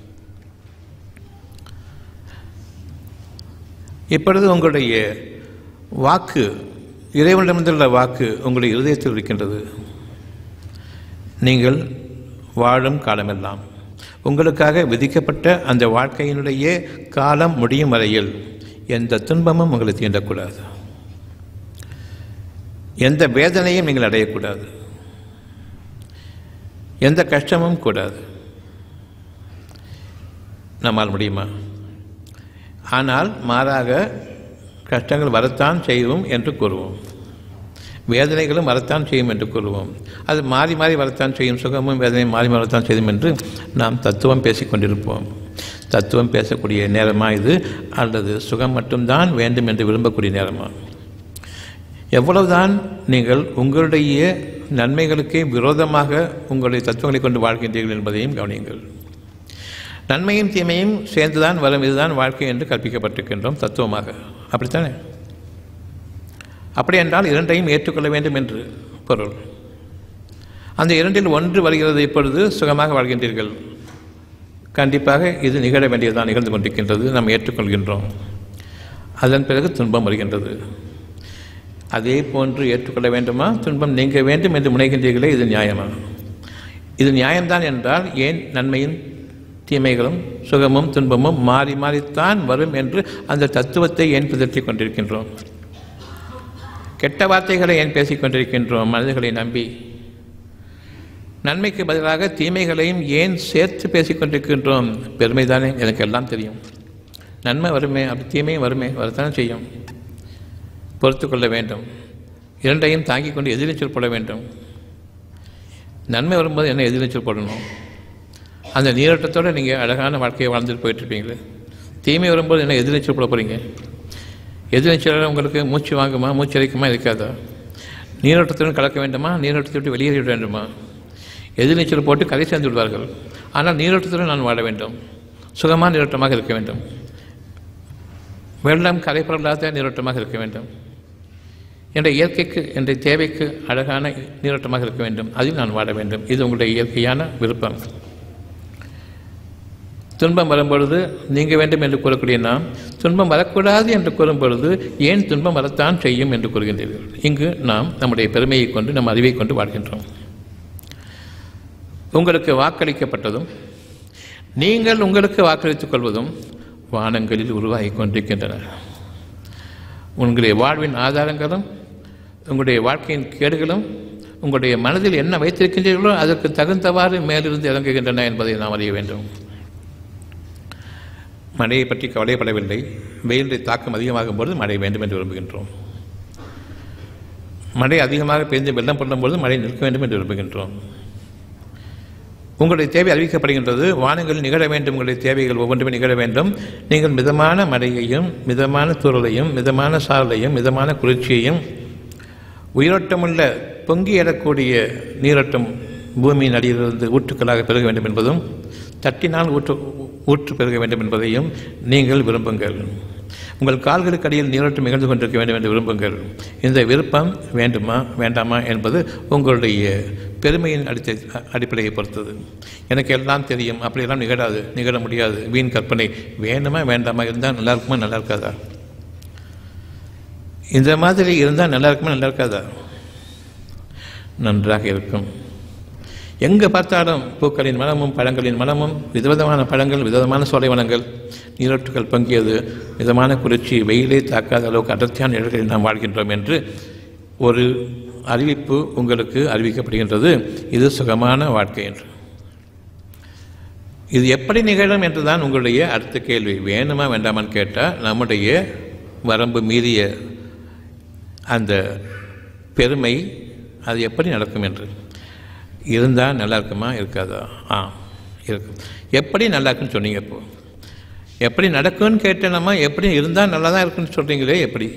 இப்பொழுது உங்களுடைய வாக்கு இறைவனிடமிருந்துள்ள வாக்கு உங்களுடைய இருதயத்தில் இருக்கின்றது. நீங்கள் வாழும் காலமெல்லாம். உங்களுக்காக விதிக்கப்பட்ட அந்த வாழ்க்கையினுடைய காலம் முடியும் வரையில் எந்த துன்பமும் உங்களை தீண்டக்கூடாது. எந்த வேதனையும் நீங்கள் அடையக்கூடாது. எந்த கஷ்டமும் கூடாது. நம்மால் முடியுமா? ஆனால் மாறாக கஷ்டங்கள் வரத்தான் செய்வோம் என்று கூறுவோம். வேதனைகளும் வரத்தான் செய்யும் என்று கூறுவோம். அது மாறி மாறி வரத்தான் செய்யும். சுகமும் வேதனையும் மாறி மாறி வரத்தான் செய்யும் என்று நாம் தத்துவம் பேசிக்கொண்டிருப்போம் தத்துவம் பேசக்கூடிய நேரமா இது? அல்லது சுகம் மட்டும்தான் வேண்டும் என்று விரும்பக்கூடிய நேரமா? எவ்வளவுதான் நீங்கள் உங்களுடைய நன்மைகளுக்கே விரோதமாக உங்களுடைய தத்துவங்களை கொண்டு வாழ்கின்றீர்கள் என்பதையும் கவனியுங்கள். நன்மையும் தீமையும் சேர்ந்துதான் வரும். இதுதான் வாழ்க்கை என்று கற்பிக்கப்பட்டிருக்கின்றோம் தத்துவமாக. அப்படித்தானே? அப்படி என்றால் இரண்டையும் ஏற்றுக்கொள்ள வேண்டும் என்று பொருள். அந்த இரண்டில் ஒன்று வருகிறது இப்பொழுது சுகமாக வாழ்கின்றீர்கள். கண்டிப்பாக இது நிகழ வேண்டியதுதான் நிகழ்ந்து கொண்டிருக்கின்றது. நாம் ஏற்றுக்கொள்கின்றோம். அதன் பிறகு துன்பம் வருகின்றது. அதே போன்று ஏற்றுக்கொள்ள வேண்டுமா? துன்பம் நீங்க வேண்டும் என்று முனைகின்றீர்களே இது நியாயமா? இது நியாயம்தான் என்றால் ஏன் நன்மையும் தீமைகளும் சுகமும் துன்பமும் மாறி மாறித்தான் வரும் என்று அந்த தத்துவத்தை ஏன் பிதற்றிக் கொண்டிருக்கின்றோம்? கெட்ட வார்த்தைகளை ஏன் பேசிக்கொண்டிருக்கின்றோம்? மனிதர்களை நம்பி. நன்மைக்கு பதிலாக தீமைகளையும் ஏன் சேர்த்து பேசிக்கொண்டிருக்கின்றோம்? பெருமைதானே எனக்கு எல்லாம் தெரியும். நன்மை வருமே அப்படி தீமையும் வருமே வரத்தானே செய்யும். பொறுத்து கொள்ள வேண்டும். இரண்டையும் தாங்கிக் கொண்டு எதிர்நீச்சல் போட வேண்டும். நன்மை வரும்போது என்ன எதிர்நீச்சல் போடணும் அந்த நீரோட்டத்தோடு நீங்கள் அழகான வாழ்க்கையை வாழ்ந்துட்டு போயிட்டுருப்பீங்களே தீமை வரும்போது என்ன எதிர்நீச்சல் போட போகிறீங்க எதிர்நீச்சலால் உங்களுக்கு மூச்சு வாங்குமா மூச்சு அரைக்குமா இருக்காதா? நீரோட்டத்துடன் கலக்க வேண்டுமா நீரோட்டத்தை விட்டு வெளியேறி விட வேண்டுமா? எதிர்நீச்சல் போட்டு கதை சேர்ந்து விடுவார்கள். ஆனால் நீரோட்டத்துடன் நான் வாழ வேண்டும். சுகமான நீரோட்டமாக இருக்க வேண்டும். வெள்ளம் கரைப்பொருளாத நீரோட்டமாக இருக்க வேண்டும். என்ற இயற்கைக்கு என்ற தேவைக்கு அழகான நீரோட்டமாக இருக்க வேண்டும். அதில் நான் வாழ வேண்டும். இது உங்களுடைய இயற்கையான விருப்பம். துன்பம் வரும்பொழுது நீங்க வேண்டும் என்று கூறக்கூடிய நாம் துன்பம் வரக்கூடாது என்று கூறும் பொழுது ஏன் துன்பம் வரத்தான் செய்யும் என்று கூறுகின்றீர்கள்? இங்கு நாம் நம்முடைய பெருமையை கொண்டு நம் அறிவை கொண்டு வாழ்கின்றோம். உங்களுக்கு வாக்களிக்கப்பட்டதும் நீங்கள் உங்களுக்கு வாக்களித்துக் கொள்வதும் வானங்களில் உருவாகி கொண்டிருக்கின்றன. உங்களுடைய வாழ்வின் ஆதாரங்களும் உங்களுடைய வாழ்க்கையின் கேடுகளும் உங்களுடைய மனதில் என்ன வைத்திருக்கின்றீர்களோ அதற்கு தகுந்தவாறு மேலிருந்து இறங்குகின்றன என்பதை நாம் அறிய வேண்டும். மழையை பற்றி கவலைப்படவில்லை. வெயிலுடைய தாக்கம் அதிகமாகும் பொழுது மழை வேண்டும் என்று விரும்புகின்றோம். மழை அதிகமாக பெய்து வெள்ளம் பண்ணும் பொழுது மழை நிற்க வேண்டும் என்று விரும்புகின்றோம். உங்களுடைய தேவை அறிவிக்கப்படுகின்றது. வானங்களில் நிகழ வேண்டும். உங்களுடைய தேவைகள் ஒவ்வொன்றுமே நிகழ வேண்டும். நீங்கள் மிதமான மழையையும் மிதமான தூறலையும் மிதமான சாரலையும் மிதமான குளிர்ச்சியையும் உயிரோட்டமுள்ள பொங்கி எழக்கூடிய நீரோட்டம் பூமியின் அடியிலிருந்து ஊற்றுக்களாக பெருக வேண்டும் என்பதும் தட்டினால் ஊற்று ஊற்று பெருக வேண்டும் என்பதையும் நீங்கள் விரும்புங்கள். உங்கள் கால்களுக்கு அடியில் நீரோட்டம் நிகழ்ந்து கொண்டிருக்க வேண்டும் என்று விரும்புங்கள். இந்த விருப்பம் வேண்டுமா வேண்டாமா என்பது உங்களுடைய பெருமையின் அடித்த அடிப்படையை பொறுத்தது. எனக்கு எல்லாம் தெரியும் அப்படியெல்லாம் நிகழாது நிகழ முடியாது. வீண் கற்பனை வேண்டுமா வேண்டாமா இருந்தால் நல்லா இருக்குமா நல்லா இருக்காதா? இந்த மாதிரி இருந்தால் நல்லா இருக்குமா நல்லா இருக்காதா? நன்றாக இருக்கும். எங்கே பார்த்தாலும் பூக்களின் மனமும் பழங்களின் மனமும் விதவிதமான பழங்கள் விதவிதமான சோலைவனங்கள் நீரோட்டுகள் பங்கியது விதமான குளிர்ச்சி வெயிலே தாக்காத அளவுக்கு அடர்த்தியான நிழல்களில் நாம் வாழ்கின்றோம் என்று ஒரு அறிவிப்பு உங்களுக்கு அறிவிக்கப்படுகின்றது. இது சுகமான வாழ்க்கை என்று. இது எப்படி நிகழும் என்றுதான் உங்களுடைய அடுத்த கேள்வி. வேணுமா வேண்டாமான்னு கேட்டால் நம்முடைய வரம்பு மீறிய அந்த பெருமை அது எப்படி நடக்கும் என்று. இருந்தால் நல்லா இருக்குமா இருக்காதா? ஆ இருக்கும் எப்படி நல்லா இருக்குன்னு சொன்னீங்க இப்போது எப்படி நடக்கும்னு கேட்டேனம்மா எப்படி இருந்தால் நல்லா தான் இருக்குன்னு சொல்கிறீங்களே எப்படி?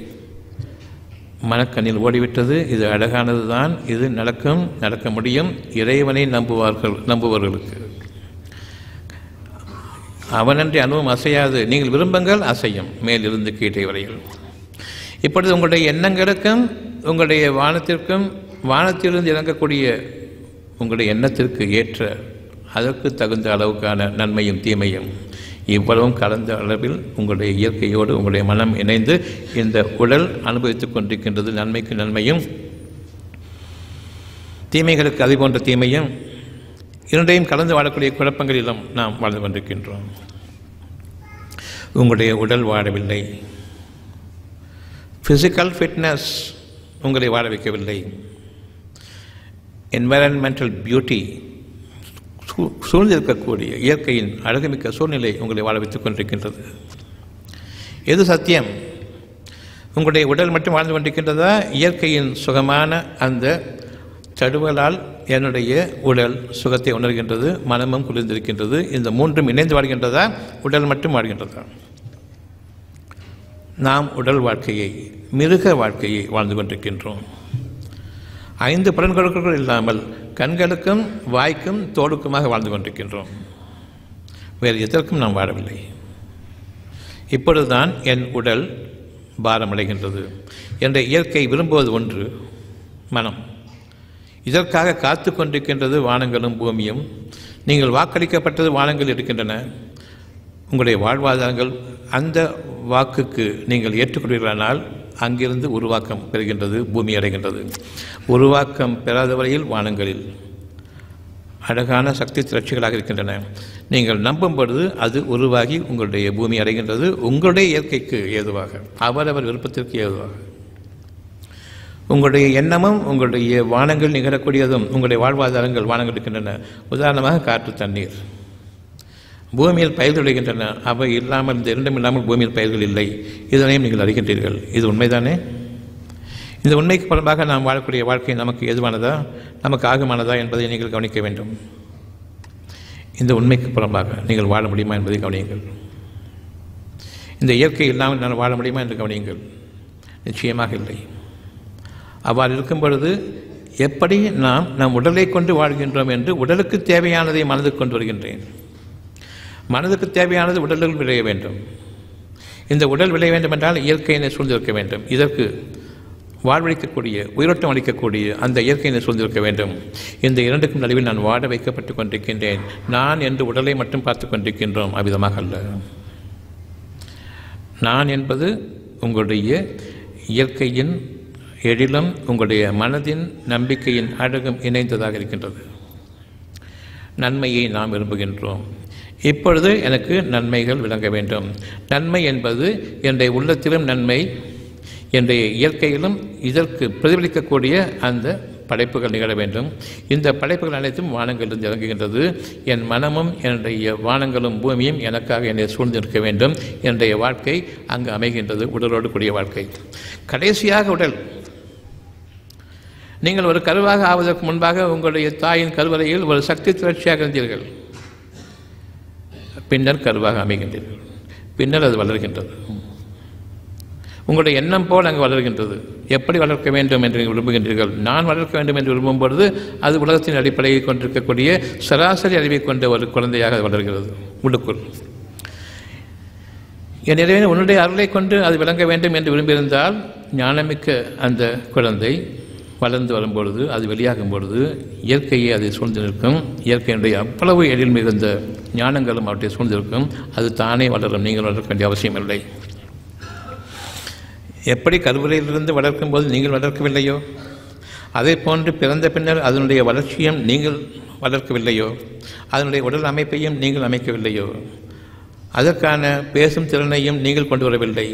மனக்கண்ணில் ஓடிவிட்டது இது அழகானது தான் இது நடக்கும் நடக்க முடியும் இறைவனை நம்புவார்கள் நம்புபவர்களுக்கு அவனன்றி அனுபவம் அசையாது. நீங்கள் விரும்புங்கள் அசையும். மேலிருந்து கீழே வரையில். இப்பொழுது உங்களுடைய எண்ணங்களுக்கும் உங்களுடைய வானத்திற்கும் வானத்திலிருந்து இறங்கக்கூடிய உங்களுடைய எண்ணத்திற்கு ஏற்ற அதற்கு தகுந்த அளவுக்கான நன்மையும் தீமையும் இவ்வளவும் கலந்த அளவில் உங்களுடைய இயற்கையோடு உங்களுடைய மனம் இணைந்து இந்த உடல் அனுபவித்துக் கொண்டிருக்கின்றது. நன்மைக்கு நன்மையும் தீமைகளுக்கு அது போன்ற தீமையும் இரண்டையும் கலந்து வாழக்கூடிய குழப்பங்களிலும் நாம் வாழ்ந்து கொண்டிருக்கின்றோம். உங்களுடைய உடல் வாழவில்லை. ஃபிசிக்கல் ஃபிட்னஸ் உங்களை வாழ வைக்கவில்லை. என்வரன்மெண்டல் பியூட்டி சூழ்ந்திருக்கக்கூடிய இயற்கையின் அழகுமிக்க சூழ்நிலை உங்களை வாழ வைத்துக் கொண்டிருக்கின்றது. எது சத்தியம்? உங்களுடைய உடல் மட்டும் வாழ்ந்து கொண்டிருக்கின்றதா? இயற்கையின் சுகமான அந்த தடுவலால் என்னுடைய உடல் சுகத்தை உணர்கின்றது மனமும் குளிர்ந்திருக்கின்றது இந்த மூன்றும் இணைந்து வாழ்கின்றதா? உடல் மட்டும் வாழ்கின்றதா? நாம் உடல் வாழ்க்கையை மிருக வாழ்க்கையை வாழ்ந்து கொண்டிருக்கின்றோம். ஐந்து புலன்களுக்குள் இல்லாமல் கண்களுக்கும் வாய்க்கும் தோலுக்குமாக வாழ்ந்து கொண்டிருக்கின்றோம். வேறு எதற்கும் நாம் வாழவில்லை. இப்பொழுதுதான் என் உடல் பாரமடைகின்றது என்ற இயற்கை விரும்புவது ஒன்று மனம். இதற்காக காத்து கொண்டிருக்கின்றது வானங்களும் பூமியும். நீங்கள் வாக்களிக்கப்பட்டது வானங்கள் இருக்கின்றன. உங்களுடைய வாழ்வாதாரங்கள் அந்த வாக்குக்கு நீங்கள் ஏற்றுக்கொள்வீர்களானால் அங்கிருந்து உருவாக்கம் பெறுகின்றது பூமி அடைகின்றது. உருவாக்கம் பெறாத வரையில் வானங்களில் அழகான சக்தி திரட்சிகளாக இருக்கின்றன. நீங்கள் நம்பும் பொழுது அது உருவாகி உங்களுடைய பூமி அடைகின்றது உங்களுடைய இயற்கைக்கு ஏதுவாக அவரவர் விருப்பத்திற்கு ஏதுவாக. உங்களுடைய எண்ணமும் உங்களுடைய வானங்கள் நிகழக்கூடியதும் உங்களுடைய வாழ்வாதாரங்கள் வானங்கள் இருக்கின்றன. உதாரணமாக காற்று தண்ணீர். பூமியில் பயிர்கள் விளைகின்றன அவை இல்லாமல் இந்த இரண்டும் இல்லாமல் பூமியில் பயிர்கள் இல்லை. இதனையும் நீங்கள் அறிகின்றீர்கள். இது உண்மைதானே? இந்த உண்மைக்கு புறம்பாக நாம் வாழக்கூடிய வாழ்க்கை நமக்கு எதுவானதா? நமக்கு ஆகுமானதா என்பதை நீங்கள் கவனிக்க வேண்டும். இந்த உண்மைக்கு புறம்பாக நீங்கள் வாழ முடியுமா என்பதை கவனியுங்கள். இந்த இயற்கை இல்லாமல் நான் வாழ முடியுமா என்று கவனியுங்கள். நிச்சயமாக இல்லை. அவ்வாறு இருக்கும் பொழுது எப்படி நாம் நம் உடலை கொண்டு வாழ்கின்றோம் என்று உடலுக்கு தேவையானதை மனதுக்கு கொண்டு வருகின்றேன். மனதுக்கு தேவையானது உடலில் விளைய வேண்டும். இந்த உடல் விளைய வேண்டும் என்றால் இயற்கையினை சூழ்ந்திருக்க வேண்டும். இதற்கு வாழ்வழிக்கக்கூடிய உயிரோட்டம் அளிக்கக்கூடிய அந்த இயற்கையினை சூழ்ந்திருக்க வேண்டும். இந்த இரண்டுக்கும் நடுவில் நான் வாட வைக்கப்பட்டு கொண்டிருக்கின்றேன். நான் என்று உடலை மட்டும் பார்த்து கொண்டிருக்கின்றோம். அவ்விதமாக அல்ல. நான் என்பது உங்களுடைய இயற்கையின் எழிலும் உங்களுடைய மனதின் நம்பிக்கையின் அழகும் இணைந்ததாக இருக்கின்றது. நன்மையை நாம் விரும்புகின்றோம். இப்பொழுது எனக்கு நன்மைகள் விளங்க வேண்டும். நன்மை என்பது என்னுடைய உள்ளத்திலும் நன்மை என்னுடைய இயற்கையிலும் இதற்கு பிரதிபலிக்கக்கூடிய அந்த படைப்புகள் நிகழ வேண்டும். இந்த படைப்புகள் அனைத்தும் வானங்களிலிருந்து இறங்குகின்றது. என் மனமும் என்னுடைய வானங்களும் பூமியும் எனக்காக என்னை சூழ்ந்திருக்க வேண்டும். என்னுடைய வாழ்க்கை அங்கு அமைகின்றது. உடலோடு கூடிய வாழ்க்கை. கடைசியாக உடல். நீங்கள் ஒரு கருவாக ஆவதற்கு முன்பாக உங்களுடைய தாயின் கருவறையில் ஒரு சக்தி திரட்சியாக இருந்தீர்கள். பின்னர் கருவாக அமைகின்றீர்கள் பின்னர் அது வளர்கின்றது. உங்களுடைய எண்ணம் போல் அங்கு வளர்கின்றது. எப்படி வளர்க்க வேண்டும் என்று நீங்கள் விரும்புகின்றீர்கள்? நான் வளர்க்க வேண்டும் என்று விரும்பும் பொழுது அது உலகத்தின் அடிப்படையில் கொண்டிருக்கக்கூடிய சராசரி அறிவை கொண்ட ஒரு குழந்தையாக வளர்கிறது. உள்ளுக்குள். எனவே உன்னுடைய அருளை கொண்டு அது விளங்க வேண்டும் என்று விரும்பியிருந்தால் ஞானமிக்க அந்த குழந்தை வளர்ந்து வரும்பொழுது அது வெளியாகும் பொழுது இயற்கையை அதை சூழ்ந்து நிற்கும். இயற்கையினுடைய அவ்வளவு எழில் மிகுந்த ஞானங்களும் அவற்றை சூழ்ந்திருக்கும் அது தானே வளரும். நீங்கள் வளர்க்க வேண்டிய அவசியமில்லை எப்படி கருவறையிலிருந்து வளர்க்கும் போது நீங்கள் வளர்க்கவில்லையோ? அதே போன்று பிறந்த பின்னர் அதனுடைய வளர்ச்சியும் நீங்கள் வளர்க்கவில்லையோ? அதனுடைய உடல் அமைப்பையும் நீங்கள் அமைக்கவில்லையோ? அதற்கான பேசும் திறனையும் நீங்கள் கொண்டு வரவில்லை.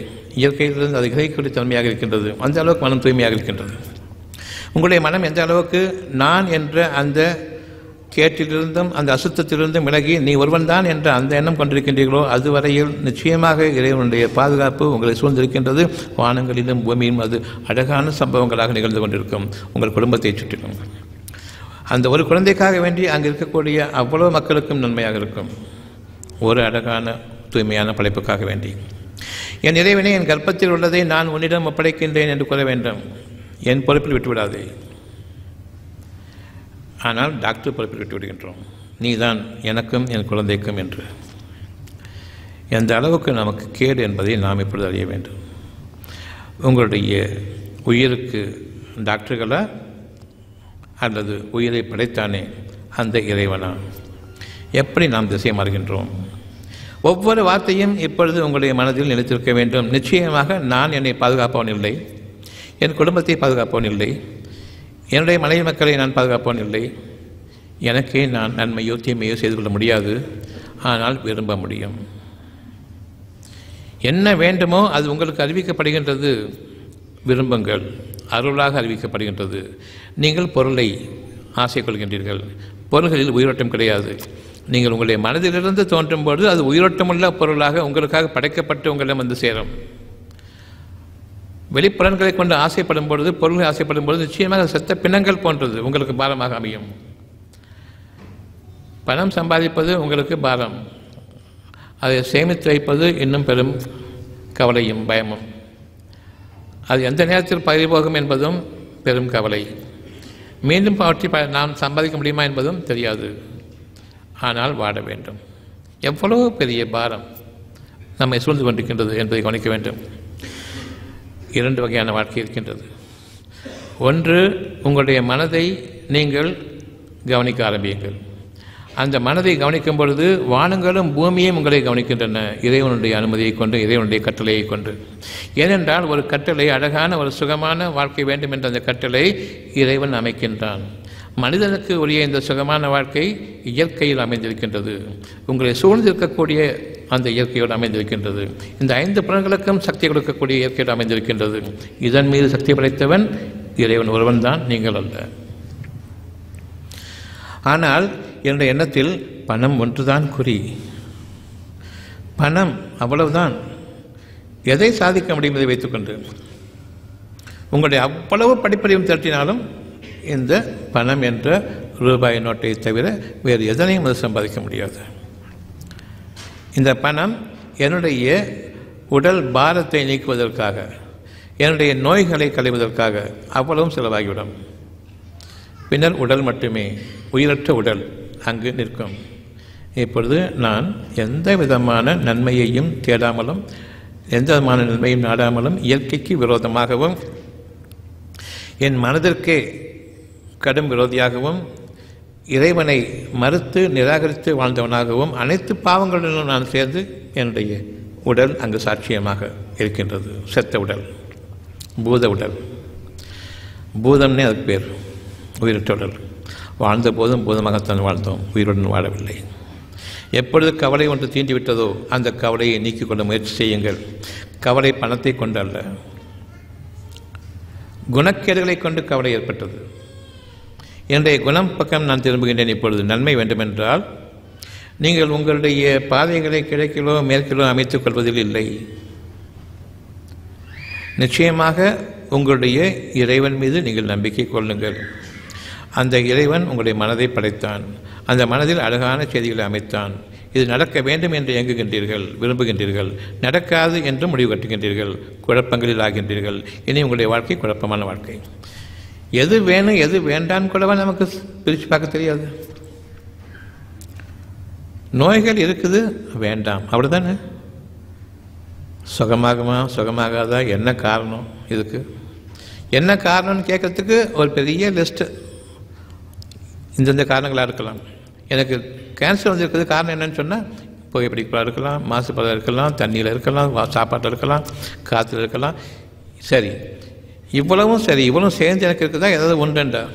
இயற்கையிலிருந்து அது கிரகிக்கூடிய தன்மையாக இருக்கின்றது. அந்த அளவுக்கு மனம் தூய்மையாக இருக்கின்றது. உங்களுடைய மனம் எந்த அளவுக்கு நான் என்ற அந்த கேட்டிலிருந்தும் அந்த அசுத்தத்திலிருந்தும் விலகி நீ ஒருவன் தான் என்ற அந்த எண்ணம் கொண்டிருக்கின்றீர்களோ அதுவரையில் நிச்சயமாக இறைவனுடைய பாதுகாப்பு உங்களை சூழ்ந்திருக்கின்றது. வானங்களிலும் பூமியும் அது அழகான சம்பவங்களாக நிகழ்ந்து கொண்டிருக்கும். உங்கள் குடும்பத்தை சுற்றிலும். அந்த ஒரு குழந்தைக்காக வேண்டி அங்கே இருக்கக்கூடிய அவ்வளோ மக்களுக்கும் நன்மையாக இருக்கும். ஒரு அழகான தூய்மையான படைப்புக்காக வேண்டி. என் இறைவனே என் கர்ப்பத்தில் உள்ளதை நான் உன்னிடம் ஒப்படைக்கின்றேன் என்று கூற வேண்டும். என் பொறுப்பில் விட்டுவிடாதே. ஆனால் டாக்டர் பொறுப்பில் விட்டு விடுகின்றோம் நீதான் எனக்கும் என் குழந்தைக்கும் என்று. எந்த அளவுக்கு நமக்கு கேடு என்பதை நாம் இப்பொழுது அறிய வேண்டும். உங்களுடைய உயிருக்கு டாக்டர்களா? அல்லது உயிரை படைத்தானே அந்த இறைவனா? எப்படி நாம் திசை மாறுகின்றோம்? ஒவ்வொரு வார்த்தையும் இப்பொழுது உங்களுடைய மனதில் நிலைத்திருக்க வேண்டும். நிச்சயமாக நான் என்னை பாதுகாப்பவன் இல்லை. என் குடும்பத்தை பாதுகாப்பவன் இல்லை என்னுடைய மனைவி மக்களை நான் பாதுகாப்பவன் இல்லை எனக்கே நான் நன்மையோ தீமையோ செய்து கொள்ள முடியாது. ஆனால் விரும்ப முடியும். என்ன வேண்டுமோ அது உங்களுக்கு அறிவிக்கப்படுகின்றது. விரும்புங்கள். அருளாக அறிவிக்கப்படுகின்றது. நீங்கள் பொருளை ஆசை கொள்கின்றீர்கள். பொருள்களில் உயிரோட்டம் கிடையாது. நீங்கள் உங்களுடைய மனதிலிருந்து தோன்றும் பொழுது அது உயிரோட்டமுள்ள பொருளாக உங்களுக்காக படைக்கப்பட்டு உங்களிடம் வந்து சேரும். வெளிப்புலன்களை கொண்டு ஆசைப்படும் பொழுது பொருள்களை ஆசைப்படும் பொழுது நிச்சயமாக செத்த பிணங்கள் போன்றது உங்களுக்கு பாரமாக அமையும். பணம் சம்பாதிப்பது உங்களுக்கு பாரம். அதை சேமித்து வைப்பது இன்னும் பெரும் கவலையும் பயமும். அது எந்த நேரத்தில் பறிபோகும் என்பதும் பெரும் கவலை. மீண்டும் அவற்றை ப- நாம் சம்பாதிக்க முடியுமா என்பதும் தெரியாது. ஆனால் வாட வேண்டும். எவ்வளவு பெரிய பாரம் நம்மை சூழ்ந்து கொண்டிருக்கின்றது என்பதை கவனிக்க வேண்டும். இரண்டு வகையான வாழ்க்கை இருக்கின்றது. ஒன்று உங்களுடைய மனதை நீங்கள் கவனிக்க ஆரம்பியுங்கள். அந்த மனதை கவனிக்கும் பொழுது வானங்களும் பூமியும் உங்களை கவனிக்கின்றன. இறைவனுடைய அனுமதியை கொண்டு இறைவனுடைய கட்டளையை கொண்டு. ஏனென்றால் ஒரு கட்டளை அழகான ஒரு சுகமான வாழ்க்கை வேண்டும் என்ற அந்த கட்டளை இறைவன் அமைக்கின்றான். மனிதனுக்கு உரிய இந்த சுகமான வாழ்க்கை இயற்கையில் அமைந்திருக்கின்றது. உங்களை சூழ்ந்திருக்கக்கூடிய அந்த இயற்கையோடு அமைந்திருக்கின்றது. இந்த ஐந்து புலன்களுக்கும் சக்தி கொடுக்கக்கூடிய இயற்கையோடு அமைந்திருக்கின்றது. இதன் மீது சக்தி படைத்தவன் இறைவன் ஒருவன் தான் நீங்கள் அல்ல. ஆனால் என்னுடைய எண்ணத்தில் பணம் ஒன்றுதான் குறி. பணம் அவ்வளவுதான். எதை சாதிக்க முடியும் என்பதை வைத்துக்கொண்டு. உங்களுடைய அவ்வளவு படிப்பறிவும் திரட்டினாலும் இந்த பணம் என்ற ரூபாய் நோட்டை தவிர வேறு எதனையும் அது சம்பாதிக்க முடியாது. இந்த பணம் என்னுடைய உடல் பாரத்தை நீக்குவதற்காக என்னுடைய நோய்களை களைவதற்காக அவ்வளவும் செலவாகிவிடும். பின்னர் உடல் மட்டுமே உயிரற்ற உடல் அங்கு நிற்கும். இப்பொழுது நான் எந்த விதமான நன்மையையும் தேடாமலும் எந்த விதமான நன்மையும் நாடாமலும் இயற்கைக்கு விரோதமாகவும் என் மனதிற்கே கடும் விரோதியாகவும் இறைவனை மறுத்து நிராகரித்து வாழ்ந்தவனாகவும் அனைத்து பாவங்களிலும் நான் சேர்ந்து என்னுடைய உடல் அங்கு சாட்சியமாக இருக்கின்றது. செத்த உடல் பூத உடல். பூதம்னே அதுக்கு பேர். உயிரிட்ட உடல். வாழ்ந்த போதும் பூதமாகத்தான் வாழ்ந்தோம். உயிருடன் வாழவில்லை. எப்பொழுது கவலை ஒன்று தீண்டிவிட்டதோ அந்த கவலையை நீக்கிக்கொள்ள முயற்சி செய்யுங்கள். கவலை பணத்தை கொண்டு அல்ல. குணக்கேடுகளை கொண்டு கவலை ஏற்பட்டது. என்னுடைய குணம் பக்கம் நான் திரும்புகின்றேன். இப்பொழுது நன்மை வேண்டுமென்றால் நீங்கள் உங்களுடைய பாதைகளை கிழக்கிலோ மேற்கிலோ அமைத்துக் கொள்வதில் இல்லை. நிச்சயமாக உங்களுடைய இறைவன் மீது நீங்கள் நம்பிக்கை கொள்ளுங்கள். அந்த இறைவன் உங்களுடைய மனதை படைத்தான். அந்த மனதில் அழகான செய்திகளை அமைத்தான். இது நடக்க வேண்டும் என்று இயங்குகின்றீர்கள் விரும்புகின்றீர்கள் நடக்காது என்று முடிவு கட்டுகின்றீர்கள் குழப்பங்களில் ஆகின்றீர்கள். இனி உங்களுடைய வாழ்க்கை குழப்பமான வாழ்க்கை. எது வேணும் எது வேண்டான்னு கூடவா நமக்கு பிரித்து பார்க்க தெரியாது. நோய்கள் இருக்குது வேண்டாம். அப்படி தானே சுகமாகுமா சுகமாகாதா? என்ன காரணம் இதுக்கு? என்ன காரணம்னு கேட்குறதுக்கு ஒரு பெரிய லிஸ்ட்டு இந்தந்த காரணங்களாக இருக்கலாம். எனக்கு கேன்சர் வந்திருக்கிறது காரணம் என்னன்னு சொன்னால் புகைப்பிடிப்பாக இருக்கலாம் மாசுபாடாக இருக்கலாம் தண்ணியில் இருக்கலாம் சாப்பாட்டில் இருக்கலாம் காற்றுல இருக்கலாம். சரி இவ்வளவும் சரி இவ்வளவும் சேர்ந்து எனக்கு இருக்குதா ஏதாவது உண்டுண்டா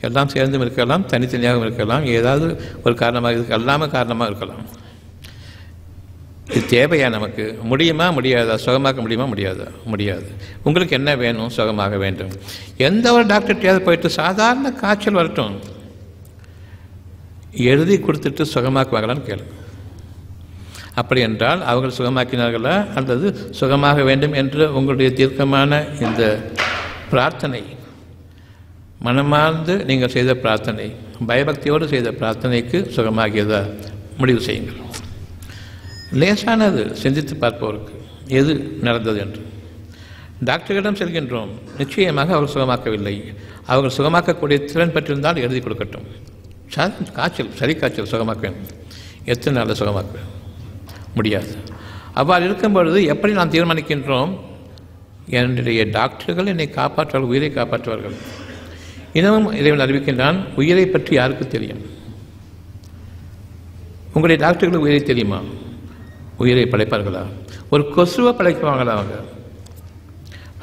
எல்லாம் சேர்ந்தும் இருக்கலாம் தனித்தனியாகவும் இருக்கலாம் ஏதாவது ஒரு காரணமாக இருக்கு எல்லாமே காரணமாக இருக்கலாம். இது தேவையா நமக்கு? முடியுமா? முடியாதா? சுகமாக்க முடியுமா? முடியாதா? முடியாது. உங்களுக்கு என்ன வேணும்? சுகமாக வேண்டும். எந்த ஒரு டாக்டர்கிட்டையாவது போயிட்டு சாதாரண காய்ச்சல் வரட்டும். எழுதி கொடுத்துட்டு சுகமாக்குவாங்களான்னு கேளு அப்படி என்றால் அவர்கள் சுகமாக்கினார்களா? அல்லது சுகமாக வேண்டும் என்று உங்களுடைய தீர்க்கமான இந்த பிரார்த்தனை. மனமார்ந்து நீங்கள் செய்த பிரார்த்தனை பயபக்தியோடு செய்த பிரார்த்தனைக்கு சுகமாகியதா முடிவு செய்யுங்கள். லேசானது சிந்தித்து பார்ப்பவருக்கு எது நடந்தது என்று. டாக்டர்களிடம் செல்கின்றோம் நிச்சயமாக அவர் சுகமாக்கவில்லை. அவர்கள் சுகமாக்கக்கூடிய திறன் பற்றியிருந்தால் எழுதி கொடுக்கட்டும். காய்ச்சல் சரி காய்ச்சல் சுகமாக்க எத்தனை நாளில் சுகமாக்க முடியாது. அவ்வாறு இருக்கும் பொழுது எப்படி நாம் தீர்மானிக்கின்றோம்? என்னுடைய டாக்டர்கள் என்னை காப்பாற்றுவார்கள் உயிரை காப்பாற்றுவார்கள். இன்னமும் இறைவன் அறிவிக்கின்றான் உயிரை பற்றி யாருக்கு தெரியும்? உங்களுடைய டாக்டர்களுக்கு உயிரை தெரியுமா? உயிரை படைப்பார்களா? ஒரு கொசுவை படைக்குவாங்களா அவங்க?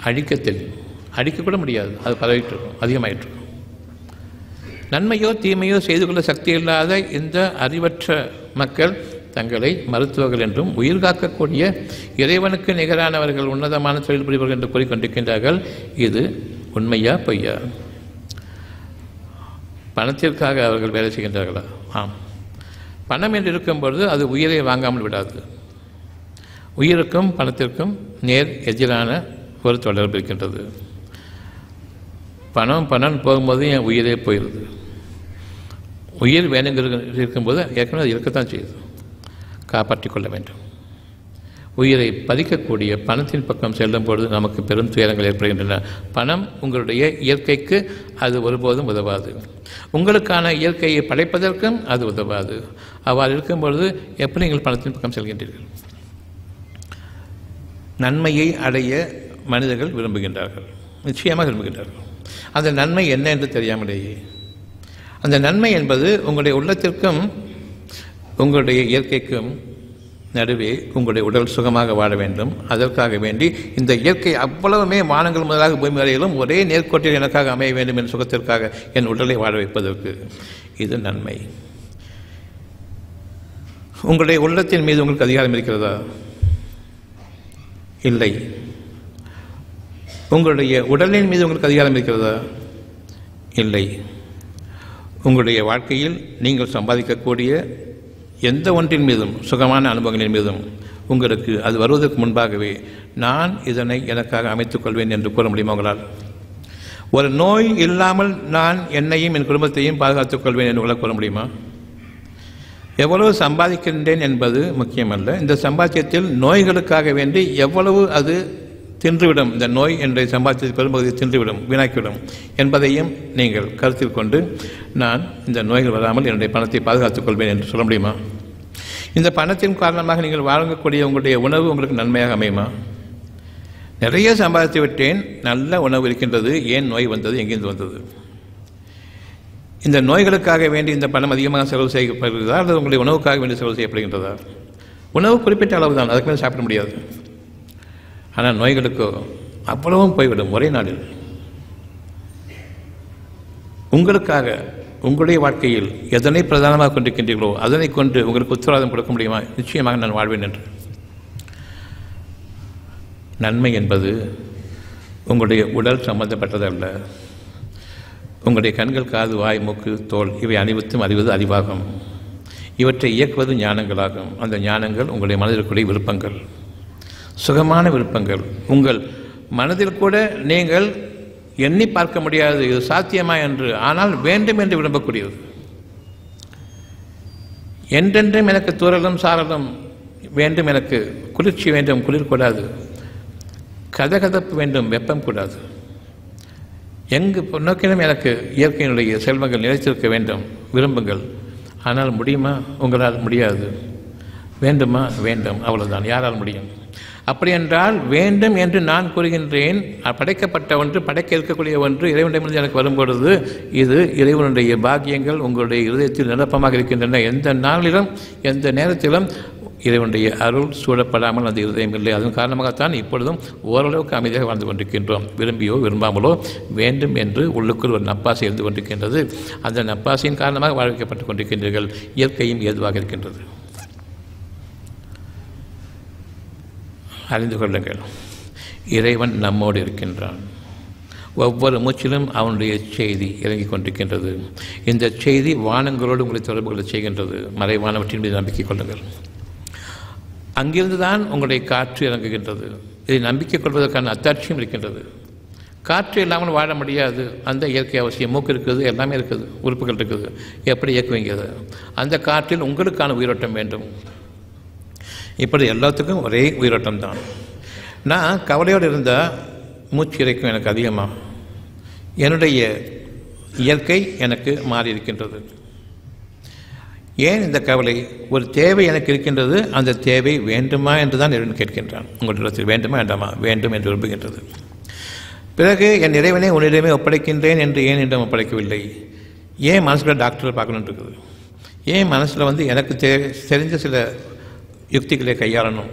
அழிக்க தெரியும். அழிக்க கூட முடியாது. அது பரவிட்டு இருக்கும் அதிகமாகிட்டு இருக்கும் நன்மையோ தீமையோ செய்து கொள்ள சக்தி இல்லாத இந்த அறிவற்ற மக்கள் தங்களை மருத்துவர்கள் என்றும் உயிர் காக்கக்கூடிய இறைவனுக்கு நிகரானவர்கள் உன்னதமான தொழில் புரிபவர்கள் என்று கூறிக்கொண்டிருக்கின்றார்கள். இது உண்மையா பொய்யா? பணத்திற்காக அவர்கள் வேலை செய்கின்றார்களா? ஆம். பணம் என்று இருக்கும் பொழுது அது உயிரை வாங்காமல் விடாது. உயிருக்கும் பணத்திற்கும் நேர் எதிரான ஒரு தொடர்பு இருக்கின்றது. பணம் பணம் போகும்போது என் உயிரே போயிடுது உயிர் வேணுங்கிற இருக்கும்போது ஏற்கனவே அது இருக்கத்தான் செய்யுது. காப்பாற்றிக் கொள்ள வேண்டும். உயிரை பதிக்கக்கூடிய பணத்தின் பக்கம் செல்லும் பொழுது நமக்கு பெரும் துயரங்கள் ஏற்படுகின்றன. பணம் உங்களுடைய இயற்கைக்கு அது ஒருபோதும் உதவாது. உங்களுக்கான இயற்கையை படைப்பதற்கும் அது உதவாது. அவ்வாறு இருக்கும் பொழுது எப்படி நீங்கள் பணத்தின் பக்கம் செல்கின்றீர்கள்? நன்மையை அடைய மனிதர்கள் விரும்புகின்றார்கள். நிச்சயமாக விரும்புகின்றார்கள். அந்த நன்மை என்ன என்று தெரியாமலேயே. அந்த நன்மை என்பது உங்களுடைய உள்ளத்திற்கும் உங்களுடைய இயற்கைக்கும் நடுவே உங்களுடைய உடல் சுகமாக வாழ வேண்டும். அதற்காக வேண்டி இந்த இயற்கை அவ்வளவுமே வானங்கள் முதலாக பூமி வரையிலும் ஒரே நேர்கோட்டில் எனக்காக அமைய வேண்டும் என்ற சுகத்திற்காக என் உடலை வாழ வைப்பதற்கு இது நன்மை. உங்களுடைய உள்ளத்தின் மீது உங்களுக்கு அதிகாரம் இருக்கிறதா? இல்லை. உங்களுடைய உடலின் மீது உங்களுக்கு அதிகாரம் இருக்கிறதா? இல்லை. உங்களுடைய வாழ்க்கையில் நீங்கள் சம்பாதிக்கக்கூடிய எந்த ஒன்றின் மீதும் சுகமான அனுபவங்களின் மீதும் உங்களுக்கு அது வருவதற்கு முன்பாகவே நான் இதனை எனக்காக அமைத்துக் கொள்வேன் என்று கூற முடியுமா உங்களால்? ஒரு நோய் இல்லாமல் நான் என்னையும் என் குடும்பத்தையும் பாதுகாத்துக் கொள்வேன் என்று உங்களால் கூற முடியுமா? எவ்வளவு சம்பாதிக்கின்றேன் என்பது முக்கியமல்ல. இந்த சம்பாத்தியத்தில் நோய்களுக்காக வேண்டி எவ்வளவு அது தின்றுவிடும். இந்த நோய் என்ற சம்பாத்தியத்தில் பெரும்பகுதி தின்றுவிடும். வீணாக்கிவிடும் என்பதையும் நீங்கள் கருத்தில் கொண்டு நான் இந்த நோய்கள் வராமல் என்னுடைய பணத்தை பாதுகாத்துக் கொள்வேன் என்று சொல்ல முடியுமா? இந்த பணத்தின் காரணமாக நீங்கள் வழங்கக்கூடிய உங்களுடைய உணவு உங்களுக்கு நன்மையாக அமையுமா? நிறைய சம்பாதித்து விட்டேன். நல்ல உணவு இருக்கின்றது. ஏன் நோய் வந்தது? எங்கிருந்து வந்தது? இந்த நோய்களுக்காக வேண்டி இந்த பணம் அதிகமாக செலவு செய்யப்படுகிறதா? அல்லது உங்களுடைய உணவுக்காக வேண்டி செலவு செய்யப்படுகின்றதா? உணவு குறிப்பிட்ட அளவு தான் அதுக்கு மேலே சாப்பிட முடியாது. ஆனால் நோய்களுக்கோ அவ்வளவும் போய்விடும் ஒரே நாளில். உங்களுக்காக உங்களுடைய வாழ்க்கையில் எதனை பிரதானமாக கொண்டிருக்கின்றீர்களோ அதனை கொண்டு உங்களுக்கு உத்தரவாதம் கொடுக்க முடியுமா? நிச்சயமாக நான் வாழ்வேன் என்று. நன்மை என்பது உங்களுடைய உடல் சம்பந்தப்பட்டதல்ல. உங்களுடைய கண்கள் காது வாய் மூக்கு தோல் இவை அனைவத்தும் அறிவது அறிவாகும். இவற்றை இயக்குவது ஞானங்களாகும். அந்த ஞானங்கள் உங்களுடைய மனதிற்குரிய விருப்பங்கள். சுகமான விருப்பங்கள். உங்கள் மனதில் கூட நீங்கள் எண்ணி பார்க்க முடியாது இது சாத்தியமா என்று. ஆனால் வேண்டும் என்று விரும்பக்கூடியது. என்றென்றும் எனக்கு தூரலும் சாரலும் வேண்டும் எனக்கு. குளிர்ச்சி வேண்டும் குளிர் கூடாது. கதகதப்பு வேண்டும் வெப்பம் கூடாது. எங்கு நோக்கிலும் எனக்கு இயற்கையினுடைய செல்வங்கள் நிலைத்திருக்க வேண்டும் விரும்புங்கள். ஆனால் முடியுமா? உங்களால் முடியாது. வேண்டுமா? வேண்டும் அவ்வளோதான் யாரால் முடியும்? அப்படியென்றால் வேண்டும் என்று நான் கூறுகின்றேன். படைக்கப்பட்ட ஒன்று படைக்க இருக்கக்கூடிய ஒன்று இறைவனிடமிருந்து எனக்கு வரும்பொழுது இது இறைவனுடைய பாக்கியங்கள் உங்களுடைய இருதயத்தில் நிரப்பமாக இருக்கின்றன. எந்த நாளிலும் எந்த நேரத்திலும் இறைவனுடைய அருள் சூழப்படாமல் அந்த இருதயம் இல்லை. அதன் காரணமாகத்தான் இப்பொழுதும் ஓரளவுக்கு அமைதியாக வாழ்ந்து கொண்டிருக்கின்றோம். விரும்பியோ விரும்பாமலோ வேண்டும் என்று உள்ளுக்குள் ஒரு நப்பாசை இருந்து கொண்டிருக்கின்றது. அந்த நப்பாசையின் காரணமாக வாழ வைக்கப்பட்டுக் கொண்டிருக்கின்றீர்கள். இயற்கையும் ஏதுவாக இருக்கின்றது. அறிந்து கொள்ளுங்கள். இறைவன் நம்மோடு இருக்கின்றான். ஒவ்வொரு மூச்சிலும் அவனுடைய செய்தி இறங்கிக் கொண்டிருக்கின்றது. இந்த செய்தி வானங்களோடு உங்களை தொடர்பு கொள்ள செய்கின்றது. மறைவானவற்றின் மீது நம்பிக்கை கொள்ளுங்கள். அங்கிருந்து தான் உங்களுடைய காற்று இறங்குகின்றது. இதை நம்பிக்கை கொள்வதற்கான அத்தாட்சியும் இருக்கின்றது. காற்று இல்லாமல் வாழ முடியாது. அந்த இயற்கை அவசியம். மூக்கு இருக்குது எல்லாமே இருக்குது உறுப்புகள் இருக்குது. எப்படி இயக்குவீங்க அந்த காற்றில் உங்களுக்கான உயிரோட்டம் வேண்டும். இப்படி எல்லாத்துக்கும் ஒரே உயிரோட்டம் தான் நான் கவலையோடு இருந்தால் மூச்சு இறைக்கும் எனக்கு அதிகமாக என்னுடைய இயற்கை எனக்கு மாறி இருக்கின்றது ஏன் இந்த கவலை? ஒரு தேவை எனக்கு இருக்கின்றது அந்த தேவை வேண்டுமா என்று தான் இறைவன் கேட்கின்றான். உங்களிடத்தில் வேண்டுமா வேண்டாமா வேண்டும் என்று விரும்புகின்றது. பிறகு என் இறைவனை உன்னிடமே ஒப்படைக்கின்றேன் என்று ஏன் என்றும் ஒப்படைக்கவில்லை? ஏன் மனசில் டாக்டரை பார்க்கணுன்ட்டு இருக்குது? ஏன் மனசில் வந்து எனக்கு தெ தெரிஞ்ச சில யுக்திகளை கையாளணும்.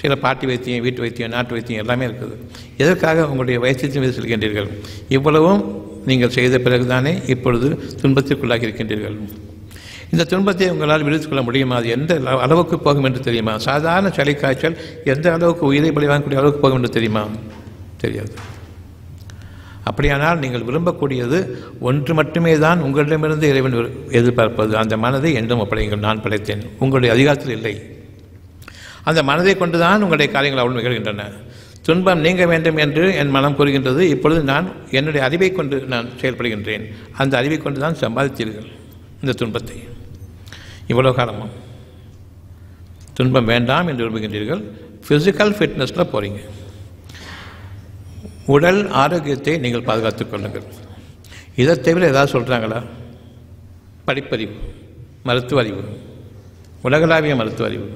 சில பாட்டி வைத்தியம் வீட்டு வைத்தியம் நாட்டு வைத்தியம் எல்லாமே இருக்குது. எதற்காக உங்களுடைய வைத்தியத்தின் மீது செல்கின்றீர்கள்? இவ்வளவும் நீங்கள் செய்த பிறகுதானே இப்பொழுது துன்பத்திற்குள்ளாகி இருக்கின்றீர்கள். இந்த துன்பத்தை உங்களால் விடுவித்துக் கொள்ள முடியுமா? அது எந்த அளவுக்கு போகும் என்று தெரியுமா? சாதாரண சளி காய்ச்சல் எந்த அளவுக்கு உயிரை பலி வாங்கக்கூடிய அளவுக்கு போகும் என்று தெரியுமா? தெரியாது. அப்படியானால் நீங்கள் விரும்பக்கூடியது ஒன்று மட்டுமே தான் உங்களிடமிருந்து இறைவன் எதிர்பார்ப்பது. அந்த மனதை என்றும் ஒப்படைங்கள் நான் படைத்தேன் உங்களுடைய அதிகாரத்தில் இல்லை. அந்த மனதை கொண்டுதான் உங்களுடைய காரியங்கள் அவள் நிகழ்கின்றன. துன்பம் நீங்க வேண்டும் என்று என் மனம் கூறுகின்றது. இப்பொழுது நான் என்னுடைய அறிவை கொண்டு நான் செயல்படுகின்றேன். அந்த அறிவை கொண்டு தான் சம்பாதித்தீர்கள் இந்த துன்பத்தை. இவ்வளோ காலமும் துன்பம் வேண்டாம் என்று விரும்புகின்றீர்கள். ஃபிசிக்கல் ஃபிட்னஸில் போகிறீங்க உடல் ஆரோக்கியத்தை நீங்கள் பாதுகாத்துக் கொள்ளுங்கள். இதை தவிர ஏதாவது சொல்கிறாங்களா படிப்பறிவு மருத்துவ அறிவு உலகளாவிய மருத்துவ அறிவு.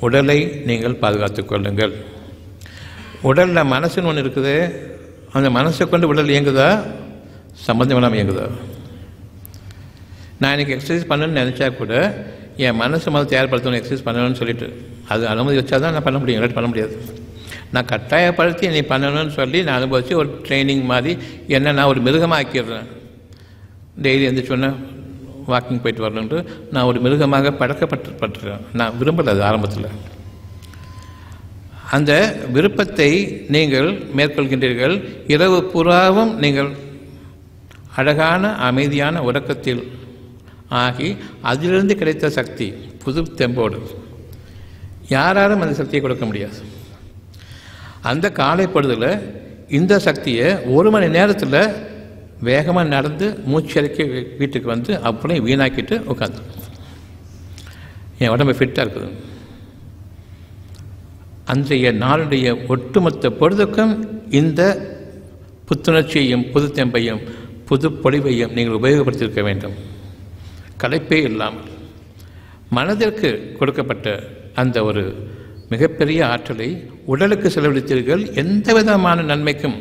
உடலை நீங்கள் பாதுகாத்து கொள்ளுங்கள். உடலில் மனசுன்னு ஒன்று இருக்குது. அந்த மனசை கொண்டு உடல் இயங்குதா? சம்மந்தம் இல்லாமல் இயங்குதா? நான் எனக்கு எக்ஸசைஸ் பண்ணணும்னு நினச்சா கூட என் மனசு முதல்ல தயார்படுத்தணும் எக்ஸசைஸ் பண்ணணும்னு சொல்லிட்டு. அது அனுமதி வச்சா தான் நான் பண்ண முடியும். இல்லாட்டி பண்ண முடியாது. நான் கட்டாயப்படுத்தி நீ பண்ணணும்னு சொல்லி நான் அனுபவித்து ஒரு ட்ரைனிங் மாதிரி என்ன நான் ஒரு மிருகமாக ஆக்கிடுறேன் டெய்லி எழுந்திரிச்சோன்னே வாக்கிங் போயிட்டு வரணுன்ட்டு நான் ஒரு மிருகமாக பழக்கப்பட்டுப்பட்டுறேன் நான் விரும்பலை அது ஆரம்பத்தில். அந்த விருப்பத்தை நீங்கள் மேற்கொள்கின்றீர்கள். இரவு புறாவும் நீங்கள் அழகான அமைதியான உறக்கத்தில் ஆகி அதிலிருந்து கிடைத்த சக்தி புது தெம்போடு. யாராலும் அந்த சக்தியை கொடுக்க முடியாது. அந்த காலை பொழுதில் இந்த சக்தியை ஒரு மணி நேரத்தில் வேகமாக நடந்து மூச்சரிக்கை வீட்டுக்கு வந்து அப்படியே வீணாக்கிட்டு உட்காந்து என் உடம்பு ஃபிட்டாக இருக்குது. அன்றைய நாளுடைய ஒட்டுமொத்த பொழுதுக்கும் இந்த புத்துணர்ச்சியையும் புது தெம்பையும் புது பொலிவையும் நீங்கள் உபயோகப்படுத்தியிருக்க வேண்டும். களைப்பே இல்லாமல். மனதிற்கு கொடுக்கப்பட்ட அந்த ஒரு மிகப்பெரிய ஆற்றலை உடலுக்கு செலவழித்தீர்கள். எந்த விதமான நன்மைக்கும்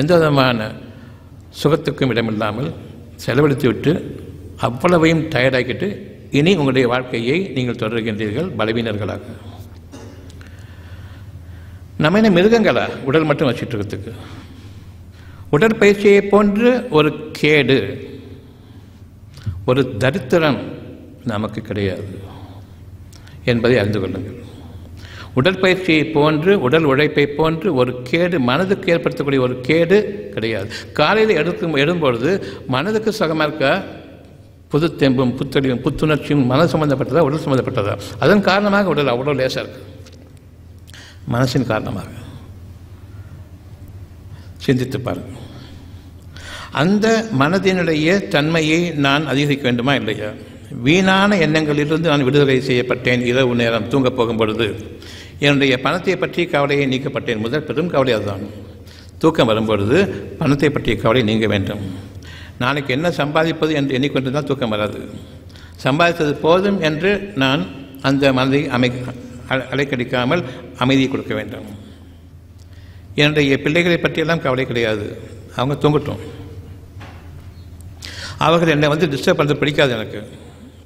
எந்த விதமான சுகத்துக்கும் இடமில்லாமல் செலவழித்து விட்டு அவ்வளவையும் டயர்டாக்கிட்டு இனி உங்களுடைய வாழ்க்கையை நீங்கள் தொடர்கின்றீர்கள் பலவீனர்களாக. நம்ம என்ன மிருகங்களா? உடல் மட்டும் வச்சுட்டு இருக்கிறதுக்கு. உடற்பயிற்சியை போன்று ஒரு கேடு ஒரு தரித்திரம் நமக்கு கிடையாது என்பதை அறிந்து கொள்ளுங்கள். உடற்பயிற்சியை போன்று உடல் உழைப்பை போன்று ஒரு கேடு மனதுக்கு ஏற்படுத்தக்கூடிய ஒரு கேடு கிடையாது. காலையில் எடுக்கும் எடும்பொழுது மனதுக்கு சுகமாக இருக்க புது தெம்பும் புத்தொழிவும் புத்துணர்ச்சியும் மன சம்பந்தப்பட்டதா உடல் சம்பந்தப்பட்டதா? அதன் காரணமாக உடல் அவ்வளோ லேசாக இருக்கு. மனசின் காரணமாக. சிந்தித்து பாருங்கள் அந்த மனதினுடைய தன்மையை நான் அதிகரிக்க வேண்டுமா இல்லையா? வீணான எண்ணங்களிலிருந்து நான் விடுதலை செய்யப்பட்டேன் இரவு நேரம் தூங்கப் போகும் பொழுது. என்னுடைய பணத்தை பற்றி கவலையை நீக்கப்பட்டேன். முதல் பெரும் கவலை அதுதான். தூக்கம் வரும்பொழுது பணத்தை பற்றிய கவலை நீங்க வேண்டும். நாளைக்கு என்ன சம்பாதிப்பது என்று எண்ணிக்கொண்டிருந்தால் தூக்கம் வராது. சம்பாதித்தது போதும் என்று நான் அந்த மனதை அமை அ- அலைக்கடிக்காமல் அமைதியை கொடுக்க வேண்டும். என்னுடைய பிள்ளைகளை பற்றியெல்லாம் கவலை கிடையாது. அவங்க தூங்கட்டும். அவர்கள் என்னை வந்து டிஸ்டர்ப் பண்ணுறது பிடிக்காது எனக்கு.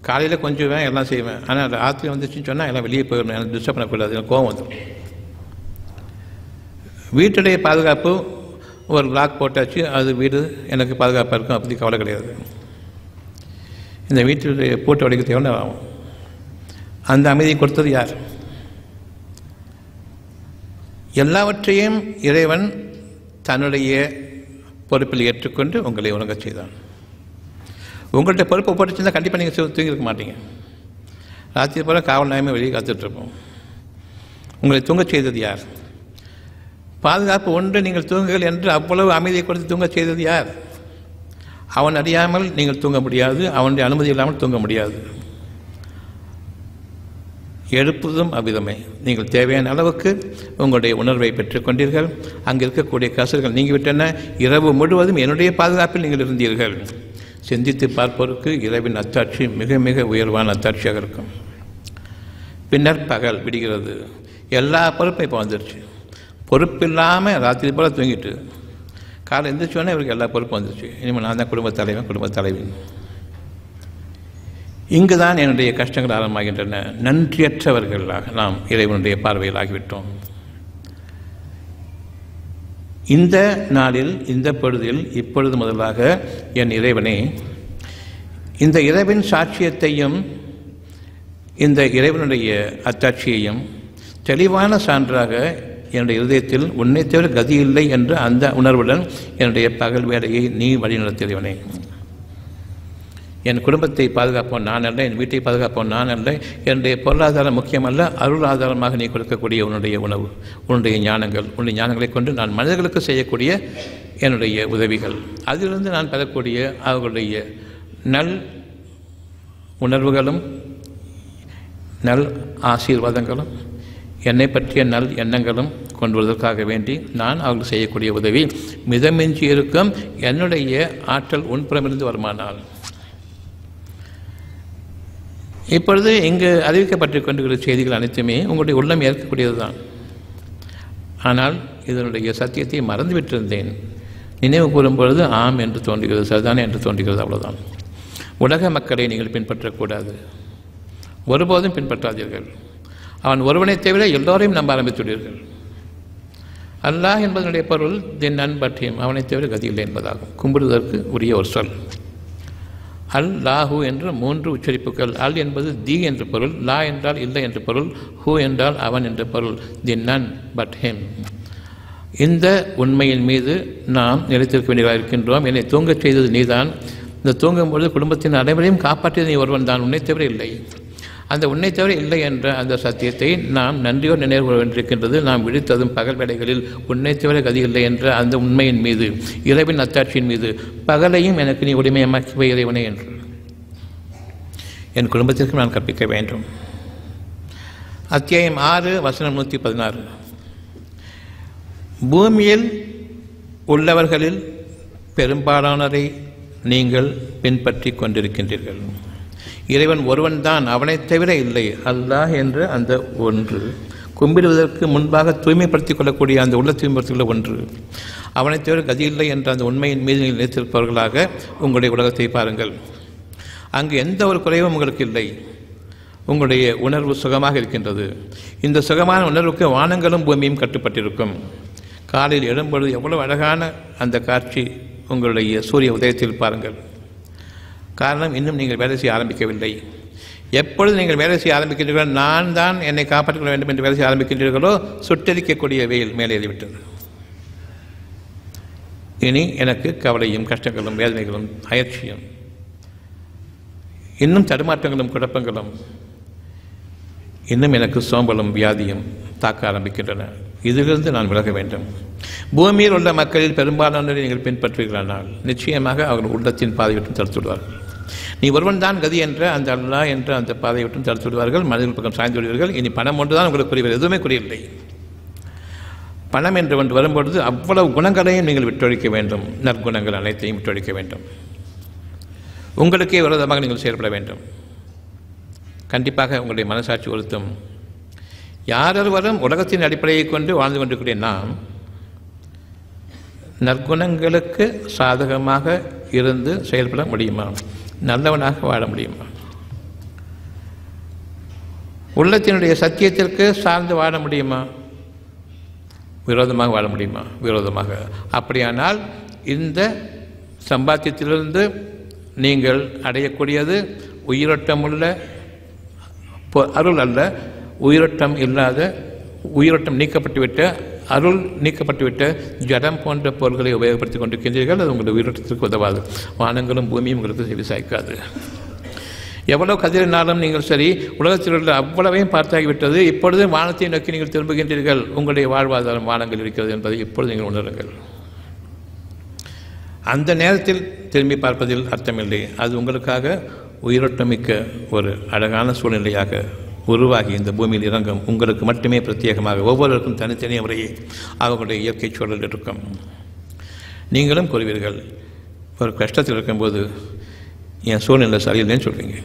காலையில் கொஞ்சுவேன் எல்லாம் செய்வேன். ஆனால் ராத்திரி வந்துச்சுன்னு சொன்னால் எல்லாம் வெளியே போயிடணும். எனக்கு டிஸ்டர்ப் பண்ணக்கூடாது. எனக்கு கோவம் வந்துடும் வீட்டுடைய பாதுகாப்பு ஒரு லாக் போட்டாச்சு. அது வீடு எனக்கு பாதுகாப்பாக இருக்கும். அப்படி கவலை கிடையாது. இந்த வீட்டுடைய பூட்டை உடைக்கிறது எவ்வளோ ஆகும். அந்த அமைதியை கொடுத்தது யார்? எல்லாவற்றையும் இறைவன் தன்னுடைய பொறுப்பில் ஏற்றுக்கொண்டு உங்களை உணங்கச் செய்தான். உங்கள்கிட்ட பொறுப்பு போட்டுச்சுன்னா கண்டிப்பாக நீங்கள் தூங்கியிருக்க மாட்டீங்க. ராத்திரி பூரா காவல் நியாயமே வெளியே காத்துட்ருப்போம் உங்களை தூங்கச் செய்தது யார்? பாதுகாப்பு ஒன்று நீங்கள் தூங்குங்கள் என்று அவ்வளவு அமைதியை கொடுத்து தூங்கச் செய்தது யார்? அவன் அறியாமல் நீங்கள் தூங்க முடியாது அவனுடைய அனுமதி இல்லாமல் தூங்க முடியாது. எழுப்புவதும் அவ்விதமே. நீங்கள் தேவையான அளவுக்கு உங்களுடைய உணர்வை பெற்றுக்கொண்டீர்கள் அங்கே இருக்கக்கூடிய கசல்கள் நீங்கிவிட்டன. இரவு முழுவதும் என்னுடைய பாதுகாப்பில் நீங்கள் இருந்தீர்கள். சிந்தித்து பார்ப்பதற்கு இரவின் அத்தாட்சி மிக மிக உயர்வான அத்தாட்சியாக இருக்கும். பின்னர் பகல் விடுகிறது. எல்லா பொறுப்பும் இப்போ வந்துருச்சு. பொறுப்பில்லாமல் ராத்திரி போல் தூங்கிட்டு. காலை எழுந்திரிச்சோடனே இவருக்கு எல்லா பொறுப்பும் வந்துருச்சு. இனிமேல் நான் தான் குடும்பத் தலைவன் குடும்பத் தலைவி இங்கு தான் என்னுடைய கஷ்டங்கள் ஆரம்பமாகின்றன. நன்றியற்றவர்களாக நாம் இறைவனுடைய பார்வையில் ஆகிவிட்டோம். இந்த நாளில் இந்த பொழுதில் இப்பொழுது முதலாக என் இறைவனே இந்த இறைவன் சாட்சியத்தையும் இந்த இறைவனுடைய அத்தாட்சியையும் தெளிவான சான்றாக என்னுடைய இருதயத்தில் உன்னை தவிர கதி இல்லை என்ற அந்த உணர்வுடன் என்னுடைய பகல் வேலையை நீ வழிநடத்தியவனே. என் குடும்பத்தை பாதுகாப்போம் நான் அல்ல என் வீட்டை பாதுகாப்போம் நான் அல்ல என்னுடைய பொருளாதாரம் முக்கியமல்ல அருள் ஆதாரமாக நீ கொடுக்கக்கூடிய உன்னுடைய உணவு உன்னுடைய ஞானங்கள். உன்னுடைய ஞானங்களை கொண்டு நான் மனிதர்களுக்கு செய்யக்கூடிய என்னுடைய உதவிகள். அதிலிருந்து நான் பெறக்கூடிய அவர்களுடைய நல் உணர்வுகளும் நல் ஆசீர்வாதங்களும் என்னை பற்றிய நல் எண்ணங்களும் கொண்டு வருவதற்காக வேண்டி நான் அவர்கள் செய்யக்கூடிய உதவி மிதமின்றி இருக்கும் என்னுடைய ஆற்றல் உன்புறமிருந்து வருமானால். இப்பொழுது இங்கு அறிவிக்கப்பட்டு கொண்டிருக்கிற செய்திகள் அனைத்துமே உங்களுடைய உள்ளம் ஏற்கக்கூடியது தான் ஆனால் இதனுடைய சத்தியத்தை மறந்துவிட்டிருந்தேன். நினைவு கூறும் பொழுது ஆம் என்று தோன்றுகிறது சரிதானே என்று தோன்றுகிறது அவ்வளோதான் உலக மக்களை நீங்கள் பின்பற்றக்கூடாது. ஒருபோதும் பின்பற்றாதீர்கள். அவன் ஒருவனை தவிர எல்லோரையும் நம்ப ஆரம்பித்துள்ளீர்கள் அல்லாஹ் என்பதனுடைய பொருள் தின் நண்பற்றியும் அவனை தவிர கதியில்லை என்பதாகும். கும்பிடுவதற்கு உரிய ஒரு சொல். அல் லாஹு என்ற மூன்று உச்சரிப்புகள். அல் என்பது தி என்ற பொருள் லா என்றால் இல்லை என்ற பொருள் ஹூ என்றால் அவன் என்ற பொருள் தி நன் பட் ஹிம். இந்த உண்மையின் மீது நாம் நிலைத்திருக்க வேண்டியதாக இருக்கின்றோம். என்னை தூங்கச் செய்தது நீதான். இந்த தூங்கும்போது குடும்பத்தின் அனைவரையும் காப்பாற்றியது நீ ஒருவன் தான். உன்னை தவிர இல்லை. அந்த உன்னை தவிர இல்லை என்ற அந்த சத்தியத்தை நாம் நன்றியோடு நினைவு கொள்ள வேண்டியிருக்கின்றது நாம் விழித்ததும் பகல் வேலைகளில் உன்னை தவிர கதி இல்லை என்ற அந்த உண்மையின் மீது இரவின் அத்தாட்சியின் மீது பகலையும் எனக்கு நீ உடைமையமாக்கி இறைவனே என்று. என் குடும்பத்திற்கு நான் கற்பிக்க வேண்டும். அத்தியாயம் ஆறு வசனம் நூற்றி பதினாறு. பூமியில் உள்ளவர்களில் பெரும்பாலானரை நீங்கள் பின்பற்றி கொண்டிருக்கின்றீர்கள். இறைவன் ஒருவன் தான் அவனைத் தவிர இல்லை. அல்லாஹ் என்ற அந்த ஒன்று. கும்பிடுவதற்கு முன்பாக தூய்மைப்படுத்திக் கொள்ளக்கூடிய அந்த உள்ள தூய்மைப்படுத்திக் ஒன்று. அவனைத் தவிர கதி இல்லை என்ற அந்த உண்மையின் மீது நீங்கள் நினைத்திருப்பவர்களாக உங்களுடைய உலகத்தை பாருங்கள். அங்கு எந்த ஒரு குறைவும் உங்களுக்கு இல்லை. உங்களுடைய உணர்வு சுகமாக இருக்கின்றது. இந்த சுகமான உணர்வுக்கு வானங்களும் பூமியும் கட்டுப்பட்டிருக்கும். காலையில் எழும்பொழுது எவ்வளவு அழகான அந்த காட்சி உங்களுடைய சூரிய உதயத்தில் பாருங்கள். காரணம் இன்னும் நீங்கள் வேலை செய்ய ஆரம்பிக்கவில்லை. எப்பொழுது நீங்கள் வேலை செய்ய ஆரம்பிக்கின்றீர்களோ நான் தான் என்னை காப்பாற்றிக் வேண்டும் என்று வேலை செய்ய ஆரம்பிக்கின்றீர்களோ சுட்டரிக்கக்கூடிய வெயில் மேலே ஏறிவிட்டது இனி எனக்கு கவலையும் கஷ்டங்களும் வேதனைகளும் அயற்சியும் இன்னும் தடுமாற்றங்களும் குழப்பங்களும் இன்னும் எனக்கு சோம்பலும் வியாதியும் தாக்க ஆரம்பிக்கின்றன. இதிலிருந்து நான் விலக வேண்டும். பூமியில் உள்ள மக்களில் பெரும்பாலானோரை நீங்கள் பின்பற்றுகிறானால் நிச்சயமாக அவர்கள் உள்ளத்தின் பாதை விட்டு நீ ஒருவன் தான் கதி என்ற அந்த அல்லா என்ற அந்த பாதையை விட்டு தடுத்து விடுவார்கள் மனிதர்கள் பக்கம் சாய்ந்து விடுவீர்கள். இனி பணம் ஒன்று தான் உங்களுக்கு புரியவில்லை எதுவுமே புரியவில்லை. பணம் என்று ஒன்று வரும்பொழுது அவ்வளவு குணங்களையும் நீங்கள் விட்டொழிக்க வேண்டும். நற்குணங்கள் அனைத்தையும் விட்டொழிக்க வேண்டும். உங்களுக்கே விரோதமாக நீங்கள் செயல்பட வேண்டும். கண்டிப்பாக உங்களுடைய மனசாட்சி ஒருத்தும். யாரொருவரும் உலகத்தின் அடிப்படையை கொண்டு வாழ்ந்து கொண்டிருக்கிற நாம் நற்குணங்களுக்கு சாதகமாக இருந்து செயல்பட முடியுமா? நல்லவனாக வாழ முடியுமா. உள்ளத்தினுடைய சத்தியத்திற்கு சார்ந்து வாழ முடியுமா? விரோதமாக வாழ முடியுமா? விரோதமாக. அப்படியானால் இந்த சம்பாத்தியத்திலிருந்து நீங்கள் அடையக்கூடியது உயிரோட்டமுள்ள அருள் அல்ல. உயிரோட்டம் இல்லாத உயிரோட்டம் நீக்கப்பட்டுவிட்ட அருள் நீக்கப்பட்டுவிட்ட ஜடம் போன்ற பொருள்களை உபயோகப்படுத்திக் கொண்டிருக்கின்றீர்கள் அது உங்களுடைய உயிரோட்டத்திற்கு உதவாது. வானங்களும் பூமியும் உங்களுக்கு செவி சாய்க்காது. எவ்வளவு கதிரினாலும் நீங்கள் சரி உலகத்தில் உள்ள அவ்வளவையும் பார்த்தாகிவிட்டது. இப்பொழுது வானத்தை நோக்கி நீங்கள் திரும்புகின்றீர்கள். உங்களுடைய வாழ்வாதாரம் வானங்கள் இருக்கிறது என்பதை இப்பொழுது நீங்கள் உணருங்கள். அந்த நேரத்தில் திரும்பி பார்ப்பதில் அர்த்தமில்லை. அது உங்களுக்காக உயிரோட்டமிக்க ஒரு அழகான சூழ்நிலையாக உருவாகி இந்த பூமியில் இறங்கும். உங்களுக்கு மட்டுமே பிரத்யேகமாக ஒவ்வொருவருக்கும் தனித்தனி முறையே அவர்களுடைய இயற்கை சூழல் இருக்கும். நீங்களும் கூறுவீர்கள் ஒரு கஷ்டத்தில் இருக்கும்போது என் சூழ்நிலை சரியில்லைன்னு சொல்வீங்க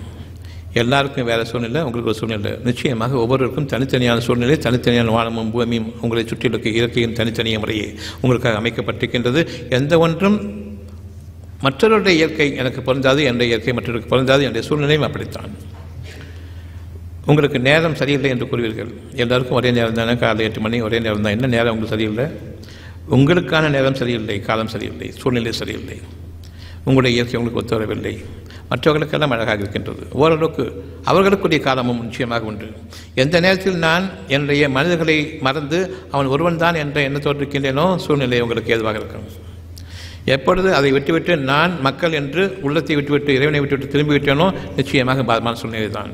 எல்லாருக்கும் வேறு சூழ்நிலை உங்களுக்கு ஒரு சூழ்நிலை. நிச்சயமாக ஒவ்வொருவருக்கும் தனித்தனியான சூழ்நிலை தனித்தனியான வானமும் பூமியும் உங்களை சுற்றியிருக்க இயற்கையும் தனித்தனிய முறையே உங்களுக்காக அமைக்கப்பட்டிருக்கின்றது. எந்த ஒன்றும் மற்றவருடைய இயற்கை எனக்கு பொருந்தாது என்னுடைய இயற்கை மற்றவருக்கு பொருந்தாது என்ற சூழ்நிலையும் அப்படித்தான். உங்களுக்கு நேரம் சரியில்லை என்று கூறுவீர்கள். எல்லாருக்கும் ஒரே நேரம் தானே? காலை எட்டு மணி ஒரே நேரம் தான். என்ன நேரம் உங்களுக்கு சரியில்லை? உங்களுக்கான நேரம் சரியில்லை காலம் சரியில்லை சூழ்நிலை சரியில்லை. உங்களுடைய இயற்கை உங்களுக்கு ஒத்துவரவில்லை. மற்றவர்களுக்கெல்லாம் அழகாக இருக்கின்றது. ஓரளவுக்கு அவர்களுக்குரிய காலமும் நிச்சயமாக உண்டு. எந்த நேரத்தில் நான் என்னுடைய மனிதர்களை மறந்து அவன் ஒருவன் தான் என்ற எண்ணத்தோடு இருக்கின்றேனோ சூழ்நிலை உங்களுக்கு ஏதுவாக இருக்கும். எப்பொழுது அதை விட்டுவிட்டு நான் மக்கள் என்று உள்ளத்தை விட்டுவிட்டு இறைவனை விட்டுவிட்டு திரும்பிவிட்டேனோ நிச்சயமாக பாதமான சூழ்நிலை தான்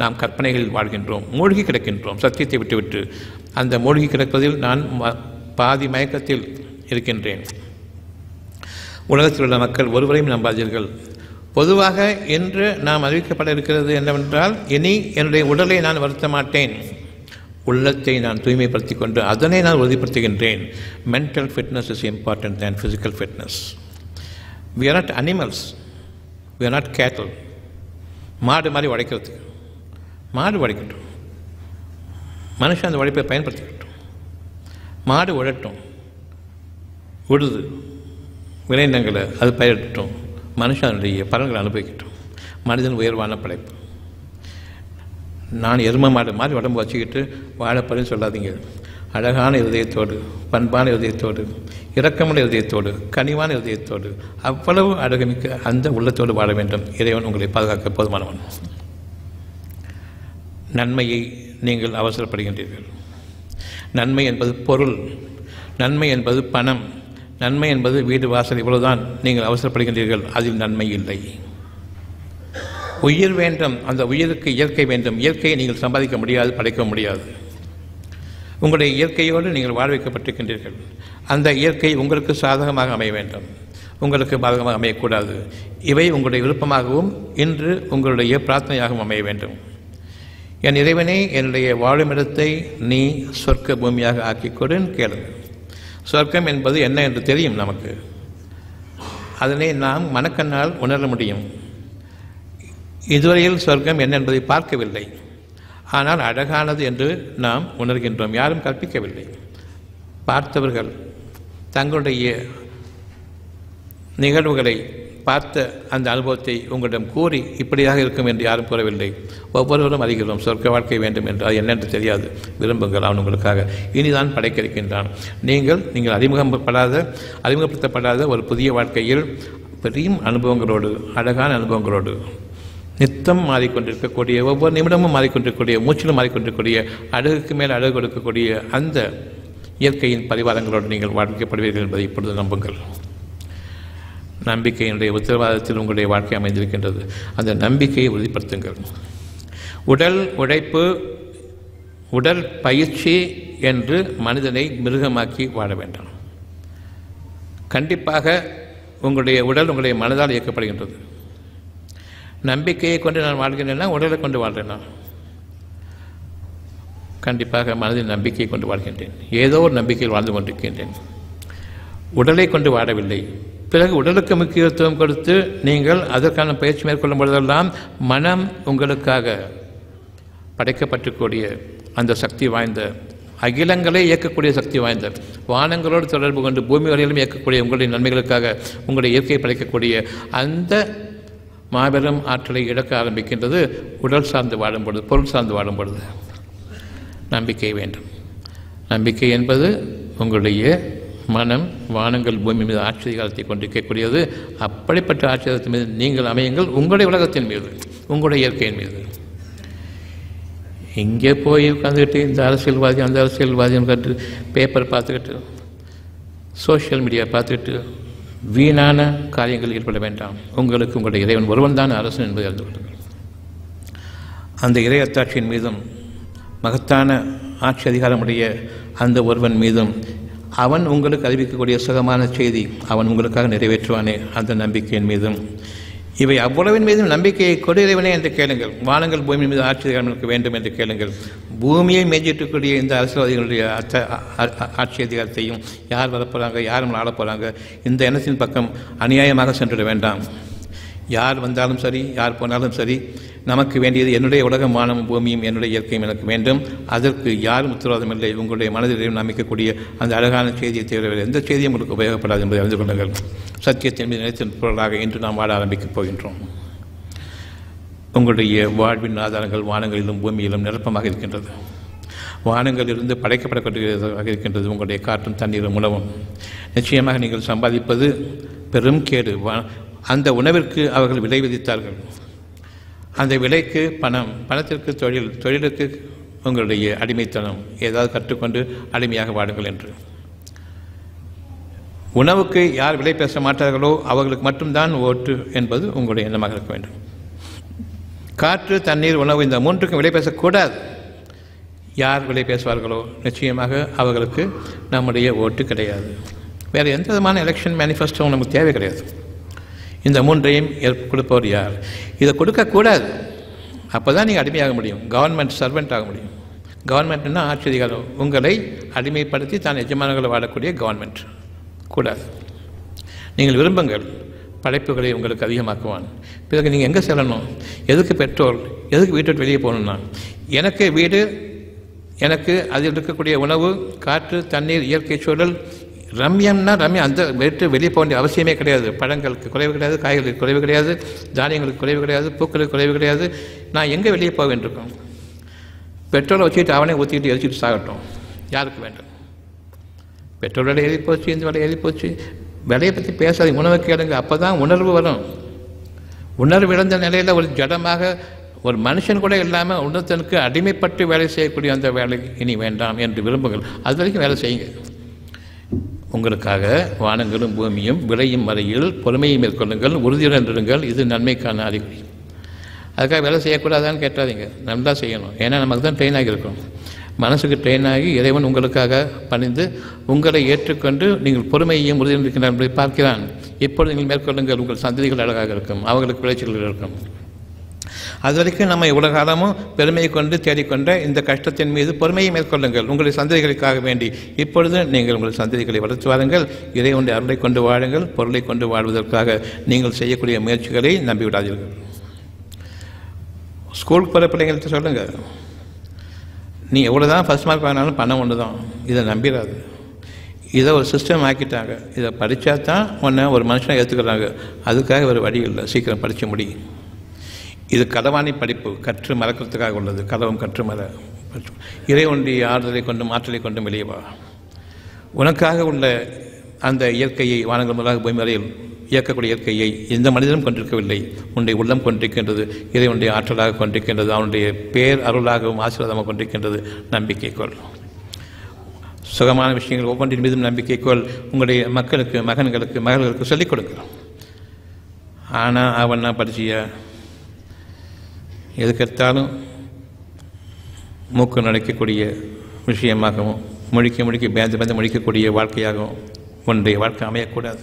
நாம் கற்பனைகளில் வாழ்கின்றோம் மூழ்கி கிடக்கின்றோம் சத்தியத்தை விட்டுவிட்டு. அந்த மூழ்கி கிடப்பதில் நான் ம- பாதி மயக்கத்தில் இருக்கின்றேன். உலகத்தில் உள்ள மக்கள் ஒருவரையும் நம்பாதீர்கள். பொதுவாக இன்று நாம் அறிவிக்கப்பட இருக்கிறது என்னவென்றால் இனி என்னுடைய உடலை நான் வருத்த மாட்டேன். உள்ளத்தை நான் தூய்மைப்படுத்தி கொண்டு அதனை நான் உறுதிப்படுத்துகின்றேன். Mental fitness is important than physical fitness we are not animals we are not cattle மாடு மாதிரி உடைக்கிறதுக்கு மாடு உடைக்கட்டும் மனுஷன் அந்த உழைப்பை பயன்படுத்திக்கட்டும். மாடு உழட்டும் உழுது விளைநிலங்களை அது பயிரிட்டோம் மனுஷனுடைய பலன்களை அனுபவிக்கட்டும். மனிதன் உயர்வான படைப்பு. நான் எரும மாடு மாதிரி உடம்பு வச்சுக்கிட்டு வாழப்பறன்னு சொல்லாதீங்க. அழகான இதயத்தோடு பண்பான இதயத்தோடு இரக்கமுள்ள இதயத்தோடு கனிவான இதயத்தோடு அவ்வளவு அழகுமிக்க அந்த உள்ளத்தோடு வாழ வேண்டும். இறைவன் உங்களை பாதுகாக்க போதுமானவன். நன்மையை நீங்கள் அவசரப்படுகின்றீர்கள். நன்மை என்பது பொருள் நன்மை என்பது பணம் நன்மை என்பது வீடு வாசல் இவ்வளவுதான் நீங்கள் அவசரப்படுகின்றீர்கள் அதில் நன்மை இல்லை. உயிர் வேண்டும் அந்த உயிருக்கு இயற்கை வேண்டும் இயற்கையை நீங்கள் சம்பாதிக்க முடியாது படைக்க முடியாது. உங்களுடைய இயற்கையோடு நீங்கள் வாழ வைக்கப்பட்டிருக்கின்றீர்கள் அந்த இயற்கை உங்களுக்கு சாதகமாக அமைய வேண்டும். உங்களுக்கு பாதகமாக அமையக்கூடாது. இவை உங்களுடைய விருப்பமாகவும் இன்று உங்களுடைய பிரார்த்தனையாகவும் அமைய வேண்டும். என் இறைவனே என்னுடைய வாழுமிடத்தை நீ சொர்க்க பூமியாக ஆக்கிக்கொடுன்னு கேளுங்க. சொர்க்கம் என்பது என்ன என்று தெரியும் நமக்கு. அதனை நாம் மனக்கண்ணால் உணர முடியும். இதுவரையில் சொர்க்கம் என்ன என்பதை பார்க்கவில்லை. ஆனால் அழகானது என்று நாம் உணர்கின்றோம். யாரும் கற்பிக்கவில்லை. பார்த்தவர்கள் தங்களுடைய நிகழ்வுகளை பார்த்த அந்த அனுபவத்தை உங்களிடம் கூறி இப்படியாக இருக்கும் என்று யாரும் கூறவில்லை. ஒவ்வொருவரும் அறிகிறோம் சொர்க்க வாழ்க்கை வேண்டும் என்று அது என்னென்று தெரியாது. விரும்புங்கள் அவன் உங்களுக்காக. இனிதான் படைக்க இருக்கின்றான் நீங்கள் நீங்கள் அறிமுகப்படாத அறிமுகப்படுத்தப்படாத ஒரு புதிய வாழ்க்கையில் பெரிய அனுபவங்களோடு அழகான அனுபவங்களோடு நித்தம் மாறிக்கொண்டிருக்கக்கூடிய ஒவ்வொரு நிமிடமும் மாறிக்கொண்டிருக்கக்கூடிய மூச்சிலும் மாறிக்கொண்டிருக்கக்கூடிய அழகுக்கு மேல் அழகு கொடுக்கக்கூடிய அந்த இயற்கையின் பரிவாரங்களோடு நீங்கள் வாழ்க்கைப்படுவீர்கள் என்பதை இப்பொழுது நம்புங்கள். நம்பிக்கையினுடைய உத்தரவாதத்தில் உங்களுடைய வாழ்க்கை அமைந்திருக்கின்றது. அந்த நம்பிக்கையை உறுதிப்படுத்துங்கள். உடல் உழைப்பு உடல் பயிற்சி என்று மனிதனை மிருகமாக்கி வாழ வேண்டாம். கண்டிப்பாக உங்களுடைய உடல் உங்களுடைய மனதால் இயக்கப்படுகின்றது. நம்பிக்கையை கொண்டு நான் வாழ்கின்றேன்னா உடலை கொண்டு வாழ்கிறேன் நான் கண்டிப்பாக மனதில் நம்பிக்கையை கொண்டு வாழ்கின்றேன். ஏதோ ஒரு நம்பிக்கையில் வாழ்ந்து கொண்டிருக்கின்றேன். உடலை கொண்டு வாழவில்லை. பிறகு உடலுக்கு முக்கியத்துவம் கொடுத்து நீங்கள் அதற்கான பயிற்சி மேற்கொள்ளும் பொழுதெல்லாம் மனம் உங்களுக்காக படைக்கப்பட்டுக்கூடிய அந்த சக்தி வாய்ந்த அகிலங்களை இயக்கக்கூடிய சக்தி வாய்ந்த வானங்களோடு தொடர்பு கொண்டு பூமி வரையிலும் இயக்கக்கூடிய உங்களுடைய நன்மைகளுக்காக உங்களுடைய இயற்கையை படைக்கக்கூடிய அந்த மாபெரும் ஆற்றலை இழக்க ஆரம்பிக்கின்றது உடல் சார்ந்து வாழும் பொழுது பொருள் சார்ந்து வாழும் பொழுது. நம்பிக்கை வேண்டும். நம்பிக்கை என்பது உங்களுடைய மனம் வானங்கள் பூமி மீது ஆச்சரியத்தை கொண்டிருக்கக்கூடியது. அப்படிப்பட்ட ஆச்சரியத்தின் மீது நீங்கள் அமையுங்கள் உங்களுடைய உலகத்தின் மீது உங்களுடைய இயற்கையின் மீது. இங்கே போய் உட்காந்துக்கிட்டு இந்த அரசியல்வாதி அந்த அரசியல்வாதின்னு கட்டு பேப்பர் பார்த்துக்கிட்டு சோஷியல் மீடியா பார்த்துக்கிட்டு வீணான காரியங்கள் ஈடுபட வேண்டாம். உங்களுக்கு உங்களுடைய இறைவன் ஒருவன் தான் அரசன் என்பதை அறிந்து கொள்ளுங்கள். அந்த இறை அத்தாட்சியின் மீதும் மகத்தான ஆட்சி அதிகாரமுடைய அந்த ஒருவன் மீதும் அவன் உங்களுக்கு அறிவிக்கக்கூடிய சுகமான செய்தி அவன் உங்களுக்காக நிறைவேற்றுவானே அந்த நம்பிக்கையின் மீதும். இவை அவ்வளவின் மீதும் நம்பிக்கையை கொடு இறைவனே என்று கேளுங்கள். வானங்கள் பூமி மீது ஆட்சி அதிகாரம் வேண்டும் என்று கேளுங்கள். பூமியை மேஞ்சிட்டுக்கூடிய இந்த அரசியல்வாதிகளுடைய அத்த ஆட்சி அதிகாரத்தையும் யார் வரப்போகிறாங்க யார் ஆள போகிறாங்க இந்த எண்ணத்தின் பக்கம் அநியாயமாக சென்றுவிட வேண்டாம். யார் வந்தாலும் சரி யார் போனாலும் சரி நமக்கு வேண்டியது என்னுடைய உலகம் வானமும் பூமியும் என்னுடைய இயற்கையும் எனக்கு வேண்டும். அதற்கு யாரும் உத்தரவாதம் இல்லை? உங்களுடைய மனதிலையும் நம்பிக்கக்கூடிய அந்த அழகான செய்தியை தேவையில்லை எந்த செய்தியும் உங்களுக்கு உபயோகப்படாது என்பதை அறிந்து கொள்ளுங்கள். சத்தியத்தின் மீது நிலைத்தின் பொருளாக இன்று நாம் வாழ ஆரம்பிக்கப் போகின்றோம். உங்களுடைய வாழ்வின் ஆதாரங்கள் வானங்களிலும் பூமியிலும் நிரப்பமாக இருக்கின்றது. வானங்களிலிருந்து படைக்கப்படக்கூடியதாக இருக்கின்றது. உங்களுடைய காற்றும் தண்ணீரும் உணவும். நிச்சயமாக நீங்கள் சம்பாதிப்பது பெரும் கேடு. வா- அந்த உணவிற்கு அவர்கள் விலை விதித்தார்கள். அந்த விலைக்கு பணம் பணத்திற்கு தொழில் தொழிலுக்கு உங்களுடைய அடிமைத்தனம். ஏதாவது கற்றுக்கொண்டு அடிமையாக வாடுங்கள் என்று. உணவுக்கு யார் விலை பேச மாட்டார்களோ அவர்களுக்கு மட்டும்தான் ஓட்டு என்பது உங்களுடைய எண்ணமாக இருக்க வேண்டும். காற்று தண்ணீர் உணவு இந்த மூன்றுக்கும் விலை பேசக்கூடாது. யார் விலை பேசுவார்களோ நிச்சயமாக அவர்களுக்கு நம்முடைய ஓட்டு கிடையாது. வேறு எந்த விதமான எலெக்ஷன் மேனிஃபெஸ்டோ நமக்கு தேவை கிடையாது. இந்த மூன்றையும் கொடுப்பவர் யார்? இதை கொடுக்கக்கூடாது. அப்போ தான் நீங்கள் அடிமையாக முடியும். கவர்மெண்ட் சர்வெண்ட் ஆக முடியும். கவர்மெண்ட்னா ஆட்சி அதிகாரம் உங்களை அடிமைப்படுத்தி தான் எஜமானர்களை வாழக்கூடிய கவர்மெண்ட் கூடாது. நீங்கள் விரும்புங்கள் படைப்புகளை உங்களுக்கு அதிகமாக்குவான். பிறகு நீங்கள் எங்கே செல்லணும்? எதுக்கு பெட்ரோல் எதுக்கு வீட்டு வெளியே போகணும்னா? எனக்கு வீடு எனக்கு அதில் இருக்கக்கூடிய உணவு காற்று தண்ணீர் இயற்கை சூழல் ரம்யம்னா ரம்யம் அந்த வெட்டு வெளியே போக வேண்டிய அவசியமே கிடையாது. பழங்களுக்கு குறைவு கிடையாது காய்கறிகளுக்கு குறைவு கிடையாது தானியங்களுக்கு குறைவு கிடையாது பூக்களுக்கு குறைவு கிடையாது. நான் எங்கே வெளியே போக வேண்டியிருக்கோம்? பெட்ரோலை வச்சுக்கிட்டு அவனே ஊற்றிக்கிட்டு எரிச்சிட்டு சாகட்டும். யாருக்கு வேண்டும்? பெட்ரோல் விலை ஏறி போச்சு இந்த விலை ஏறி போச்சு. விலையை பற்றி பேசாது உணவை கேளுங்க. அப்போ தான் உணர்வு வரும். உணர்வு இழந்த நிலையில் ஒரு ஜடமாக ஒரு மனுஷன் கூட இல்லாமல் உணர்த்தனுக்கு அடிமைப்பட்டு வேலை செய்யக்கூடிய அந்த வேலை இனி வேண்டாம் என்று விரும்புங்கள். அது வரைக்கும் வேலை செய்யுங்க. உங்களுக்காக வானங்களும் பூமியும் விளையும் வரையில் பொறுமையை மேற்கொள்ளுங்கள் உறுதியுடன் இருங்கள் இது நன்மைக்கான அறிகுறி. அதுக்காக வேலை செய்யக்கூடாதான்னு கேட்டாதீங்க. நல்லா செய்யணும். ஏன்னா நமக்கு தான் ட்ரெயின் ஆகியிருக்கோம் மனசுக்கு ட்ரெயின் ஆகி இறைவன் உங்களுக்காக பணிந்து உங்களை ஏற்றுக்கொண்டு நீங்கள் பொறுமையையும் உறுதியுடன் இருக்கின்றார் என்பதை பார்க்கிறான். இப்பொழுது நீங்கள் மேற்கொள்ளுங்கள். உங்கள் சந்ததிகள் அழகாக இருக்கும். அவர்களுக்கு விளைச்சல்கள் இருக்கும். அது வரைக்கும் நம்ம இவ்வளவு காலமும் பெருமையை கொண்டு தேடிக்கொண்ட இந்த கஷ்டத்தின் மீது பொறுமையை மேற்கொள்ளுங்கள். உங்களுடைய சந்ததிகளுக்காக வேண்டி. இப்பொழுது நீங்கள் உங்கள் சந்ததிகளை வளர்த்து வாருங்கள். இறைவனுடைய அருளை கொண்டு வாழுங்கள். பொருளை கொண்டு வாழ்வதற்காக நீங்கள் செய்யக்கூடிய முயற்சிகளை நம்பிவிடாதீர்கள். ஸ்கூலுக்கு போகிற பிள்ளைங்கள்ட்ட சொல்லுங்கள் நீ எவ்வளோ தான் ஃபஸ்ட் மார்க் வாங்கினாலும் பணம் ஒன்று தான் இதை நம்பிடாது. இதை ஒரு சிஸ்டம் ஆக்கிட்டாங்க. இதை படித்தா தான் உன்னை ஒரு மனுஷனை ஏற்றுக்கிறாங்க அதுக்காக ஒரு வழி இல்லை. சீக்கிரம் படித்து முடியும் இது களவாணி படிப்பு கற்று மறக்கிறதுக்காக உள்ளது. கதவும் கற்று மற இறை ஒன்றிய ஆறுதலை கொண்டும் ஆற்றலை கொண்டும் வெளியே வா. உனக்காக உள்ள அந்த இயற்கையை வானங்கள் முதலாக பூமி வரையில் இயக்கக்கூடிய இயற்கையை எந்த மனிதனும் கொண்டிருக்கவில்லை. உன்னுடைய உள்ளம் கொண்டிருக்கின்றது இறை ஒன்றிய ஆற்றலாக கொண்டிருக்கின்றது அவனுடைய பேர் அருளாகவும் ஆசீர்வாதமாக கொண்டிருக்கின்றது. நம்பிக்கை கொள். சுகமான விஷயங்கள் ஒவ்வொன்றின் மீதும் நம்பிக்கை கொள். உங்களுடைய மக்களுக்கு மகன்களுக்கு மகள்களுக்கு சொல்லிக் கொடுக்கிறோம். ஆனால் அவன் நான் படிச்சியா? எதுக்கெடுத்தாலும் மூக்கு நடக்கக்கூடிய விஷயமாகவும் முழிக்க முழிக்க பேந்து பேந்து முழிக்கக்கூடிய வாழ்க்கையாகவும் ஒன்றைய வாழ்க்கை அமையக்கூடாது.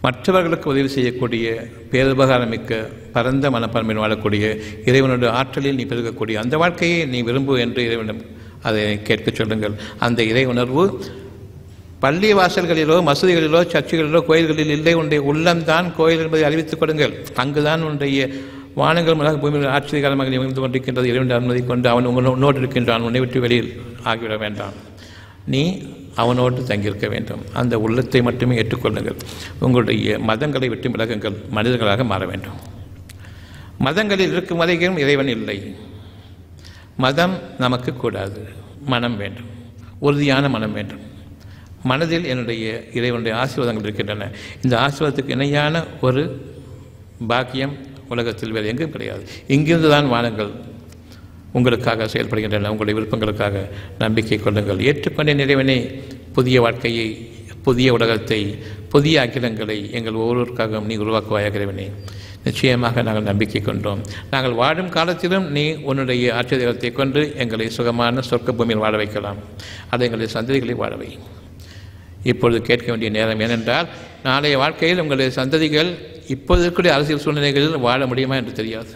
மற்றவர்களுக்கு உதவி செய்யக்கூடிய பேருபகாரமிக்க பரந்த மனப்பான்மையில் வாழக்கூடிய இறைவனுடைய ஆற்றலில் நீ பெருகக்கூடிய அந்த வாழ்க்கையை நீ விரும்பு என்று இறைவனிடம் அதை கேட்கச் சொல்லுங்கள். அந்த இறை உணர்வு பள்ளி வாசல்களிலோ மசூதிகளிலோ சர்ச்சுகளிலோ கோயில்களில் இல்லை உன்னுடைய உள்ளம்தான் கோயில் என்பதை அறிவித்துக் கொடுங்கள். அங்குதான் உன்னுடைய வானங்கள் முதலாக பூமியில் ஆச்சரியகாலமாக நிகழ்ந்து கொண்டிருக்கின்றது. இறைவன் அனுமதி கொண்டு அவன் உங்கள் உன்னோடு இருக்கின்றான். உன்னை விட்டு வெளியில் ஆகிவிட வேண்டாம். நீ அவனோடு தங்கியிருக்க வேண்டும். அந்த உள்ளத்தை மட்டுமே ஏற்றுக்கொள்ளுங்கள். உங்களுடைய மதங்களை விட்டு விலகுங்கள். மனிதர்களாக மாற வேண்டும். மதங்களில் இருக்கும் வரைக்கும் இறைவன் இல்லை. மதம் நமக்கு கூடாது. மனம் வேண்டும். உறுதியான மனம் வேண்டும். மனதில் என்னுடைய இறைவனுடைய ஆசீர்வாதங்கள் இருக்கின்றன. இந்த ஆசீர்வாதத்துக்கு இணையான ஒரு பாக்கியம் உலகத்தில் வேறு எங்கும் கிடையாது. இங்கிருந்து தான் வானங்கள் உங்களுக்காக செயல்படுகின்றன. உங்களுடைய விருப்பங்களுக்காக நம்பிக்கை கொள்ளுங்கள். ஏற்றுக்கொண்ட நிறைவனே புதிய வாழ்க்கையை புதிய உலகத்தை புதிய அகிலங்களை எங்கள் ஒவ்வொருவருக்காகவும் நீ உருவாக்குவாயாக இறைவனே. நிச்சயமாக நாங்கள் நம்பிக்கை கொண்டோம். நாங்கள் வாழும் காலத்திலும் நீ உன்னுடைய ஆச்சரியத்தை கொண்டு எங்களை சுகமான சொர்க்க பூமியில் வாழ வைக்கலாம். அதை எங்களுடைய சந்ததிகளை வாழவை இப்பொழுது கேட்க வேண்டிய நேரம் ஏனென்றால் நாளைய வாழ்க்கையில் உங்களுடைய சந்ததிகள் இப்போது இருக்கக்கூடிய அரசியல் சூழ்நிலைகளில் வாழ முடியுமா என்று தெரியாது.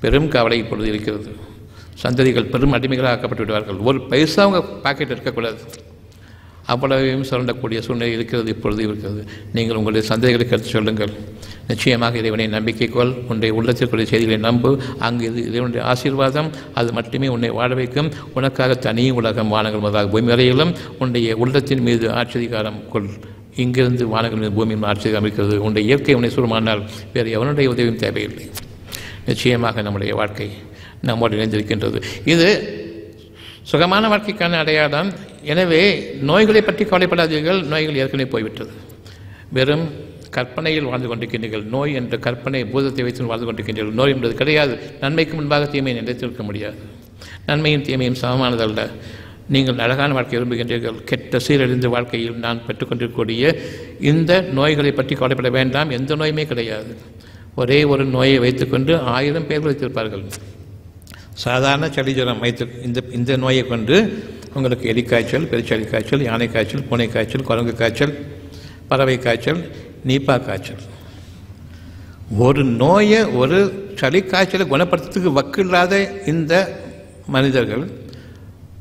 பெரும் கவலை இப்பொழுது இருக்கிறது. சந்ததிகள் பெரும் அடிமைகளாக ஆக்கப்பட்டு விடுவார்கள். ஒரு பைசா அவங்க பாக்கெட் இருக்கக்கூடாது. அவ்வளவையும் சுரண்டக்கூடிய சூழ்நிலை இருக்கிறது இப்பொழுது இருக்கிறது. நீங்கள் உங்களுடைய சந்ததிகளுக்கு எடுத்து சொல்லுங்கள். நிச்சயமாக இறைவனை நம்பிக்கை கொள். உன்னுடைய உள்ளத்திற்குரிய செய்திகளை நம்பு. அங்கு இது இறைவனுடைய ஆசீர்வாதம். அது மட்டுமே உன்னை வாழ வைக்கும். உனக்காக தனி உலகம் வானங்கள் முதலாக பூமி வரையிலும் உன்னுடைய உள்ளத்தின் மீது ஆட்சதிகாரம் கொள். இங்கிருந்து வானங்கள் மீது பூமியின் ஆட்சியதிகாரம் இருக்கிறது. உன்னுடைய இயற்கை உன்னை சுருமானால் வேறு எவனுடைய உதவியும் தேவையில்லை. நிச்சயமாக நம்முடைய வாழ்க்கை நம்மோடு இணைந்திருக்கின்றது. இது சுகமான வாழ்க்கைக்கான அடையாளம். எனவே நோய்களை பற்றி கவலைப்படாதீர்கள். நோய்கள் ஏற்கனவே போய்விட்டது. வெறும் கற்பனையில் வாழ்ந்து கொண்டிருக்கின்றீர்கள். நோய் என்ற கற்பனை பூதத்தை வைத்து வாழ்ந்து கொண்டிருக்கின்றீர்கள். நோய் என்பது கிடையாது. நன்மைக்கு முன்பாக தீமையை நிலைத்திருக்க முடியாது. நன்மையும் தீமையும் சமமானதல்ல நீங்கள் அழகான வாழ்க்கை விரும்புகின்றீர்கள். கெட்ட சீரழிந்த வாழ்க்கையில் நான் பெற்றுக்கொண்டிருக்கக்கூடிய இந்த நோய்களை பற்றி கவலைப்பட வேண்டாம். எந்த நோயுமே கிடையாது. ஒரே ஒரு நோயை வைத்துக்கொண்டு ஆயிரம் பேர் வைத்திருப்பார்கள். சாதாரண சளி ஜுரம் வைத்து இந்த இந்த நோயை கொண்டு உங்களுக்கு எலிக்காய்ச்சல் பெருச்சளி காய்ச்சல் யானை காய்ச்சல் பூனை காய்ச்சல் குரங்கு காய்ச்சல் பறவை காய்ச்சல் நீப்பா காய்ச்சல் ஒரு நோயை ஒரு சளி காய்ச்சலை குணப்படுத்துறதுக்கு வக்கு இல்லாத இந்த மனிதர்கள்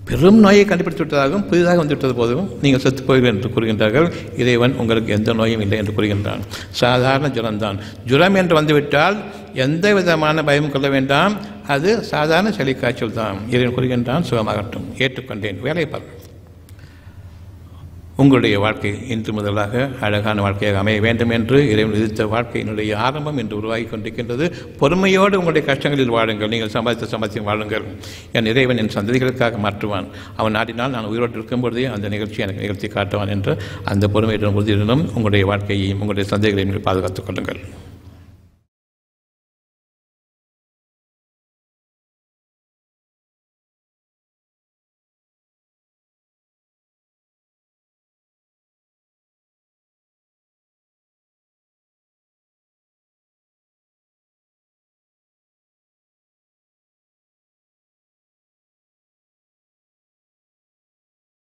பெரும் நோயை கண்டுபிடித்து விட்டதாகவும் புதிதாக வந்துவிட்டது போதும் நீங்கள் செத்து போவீர்கள் என்று கூறுகின்றார்கள். இறைவன் உங்களுக்கு எந்த நோயும் இல்லை என்று கூறுகின்றான். சாதாரண ஜுரம்தான். ஜுரம் என்று வந்துவிட்டால் எந்த விதமான பயமும் கொள்ள வேண்டாம். அது சாதாரண சளி காய்ச்சல் தான் இறைவன் கூறுகின்றான் சுகமாகட்டும். ஏற்றுக்கொண்டேன். வேலை பார்க்க உங்களுடைய வாழ்க்கை இன்று முதலாக அழகான வாழ்க்கையாக அமைய வேண்டும் என்று இறைவன் விதித்த வாழ்க்கையினுடைய ஆரம்பம் என்று உருவாகி கொண்டிருக்கின்றது. பொறுமையோடு உங்களுடைய கஷ்டங்களில் வாழுங்கள். நீங்கள் சம்பாதித்த சம்பாத்தியம் வாழுங்கள். என் இறைவன் என் சந்ததிகளுக்காக மாற்றுவான். அவன் நாடினால் நான் உயிரோடு இருக்கும்பொழுதே அந்த நிகழ்ச்சி எனக்கு நிகழ்த்தி காட்டுவான் என்று அந்த பொறுமையுடன் உறுதியுடனும் உங்களுடைய வாழ்க்கையையும் உங்களுடைய சந்தைகளையும் நீங்கள் பாதுகாத்துக் கொள்ளுங்கள்.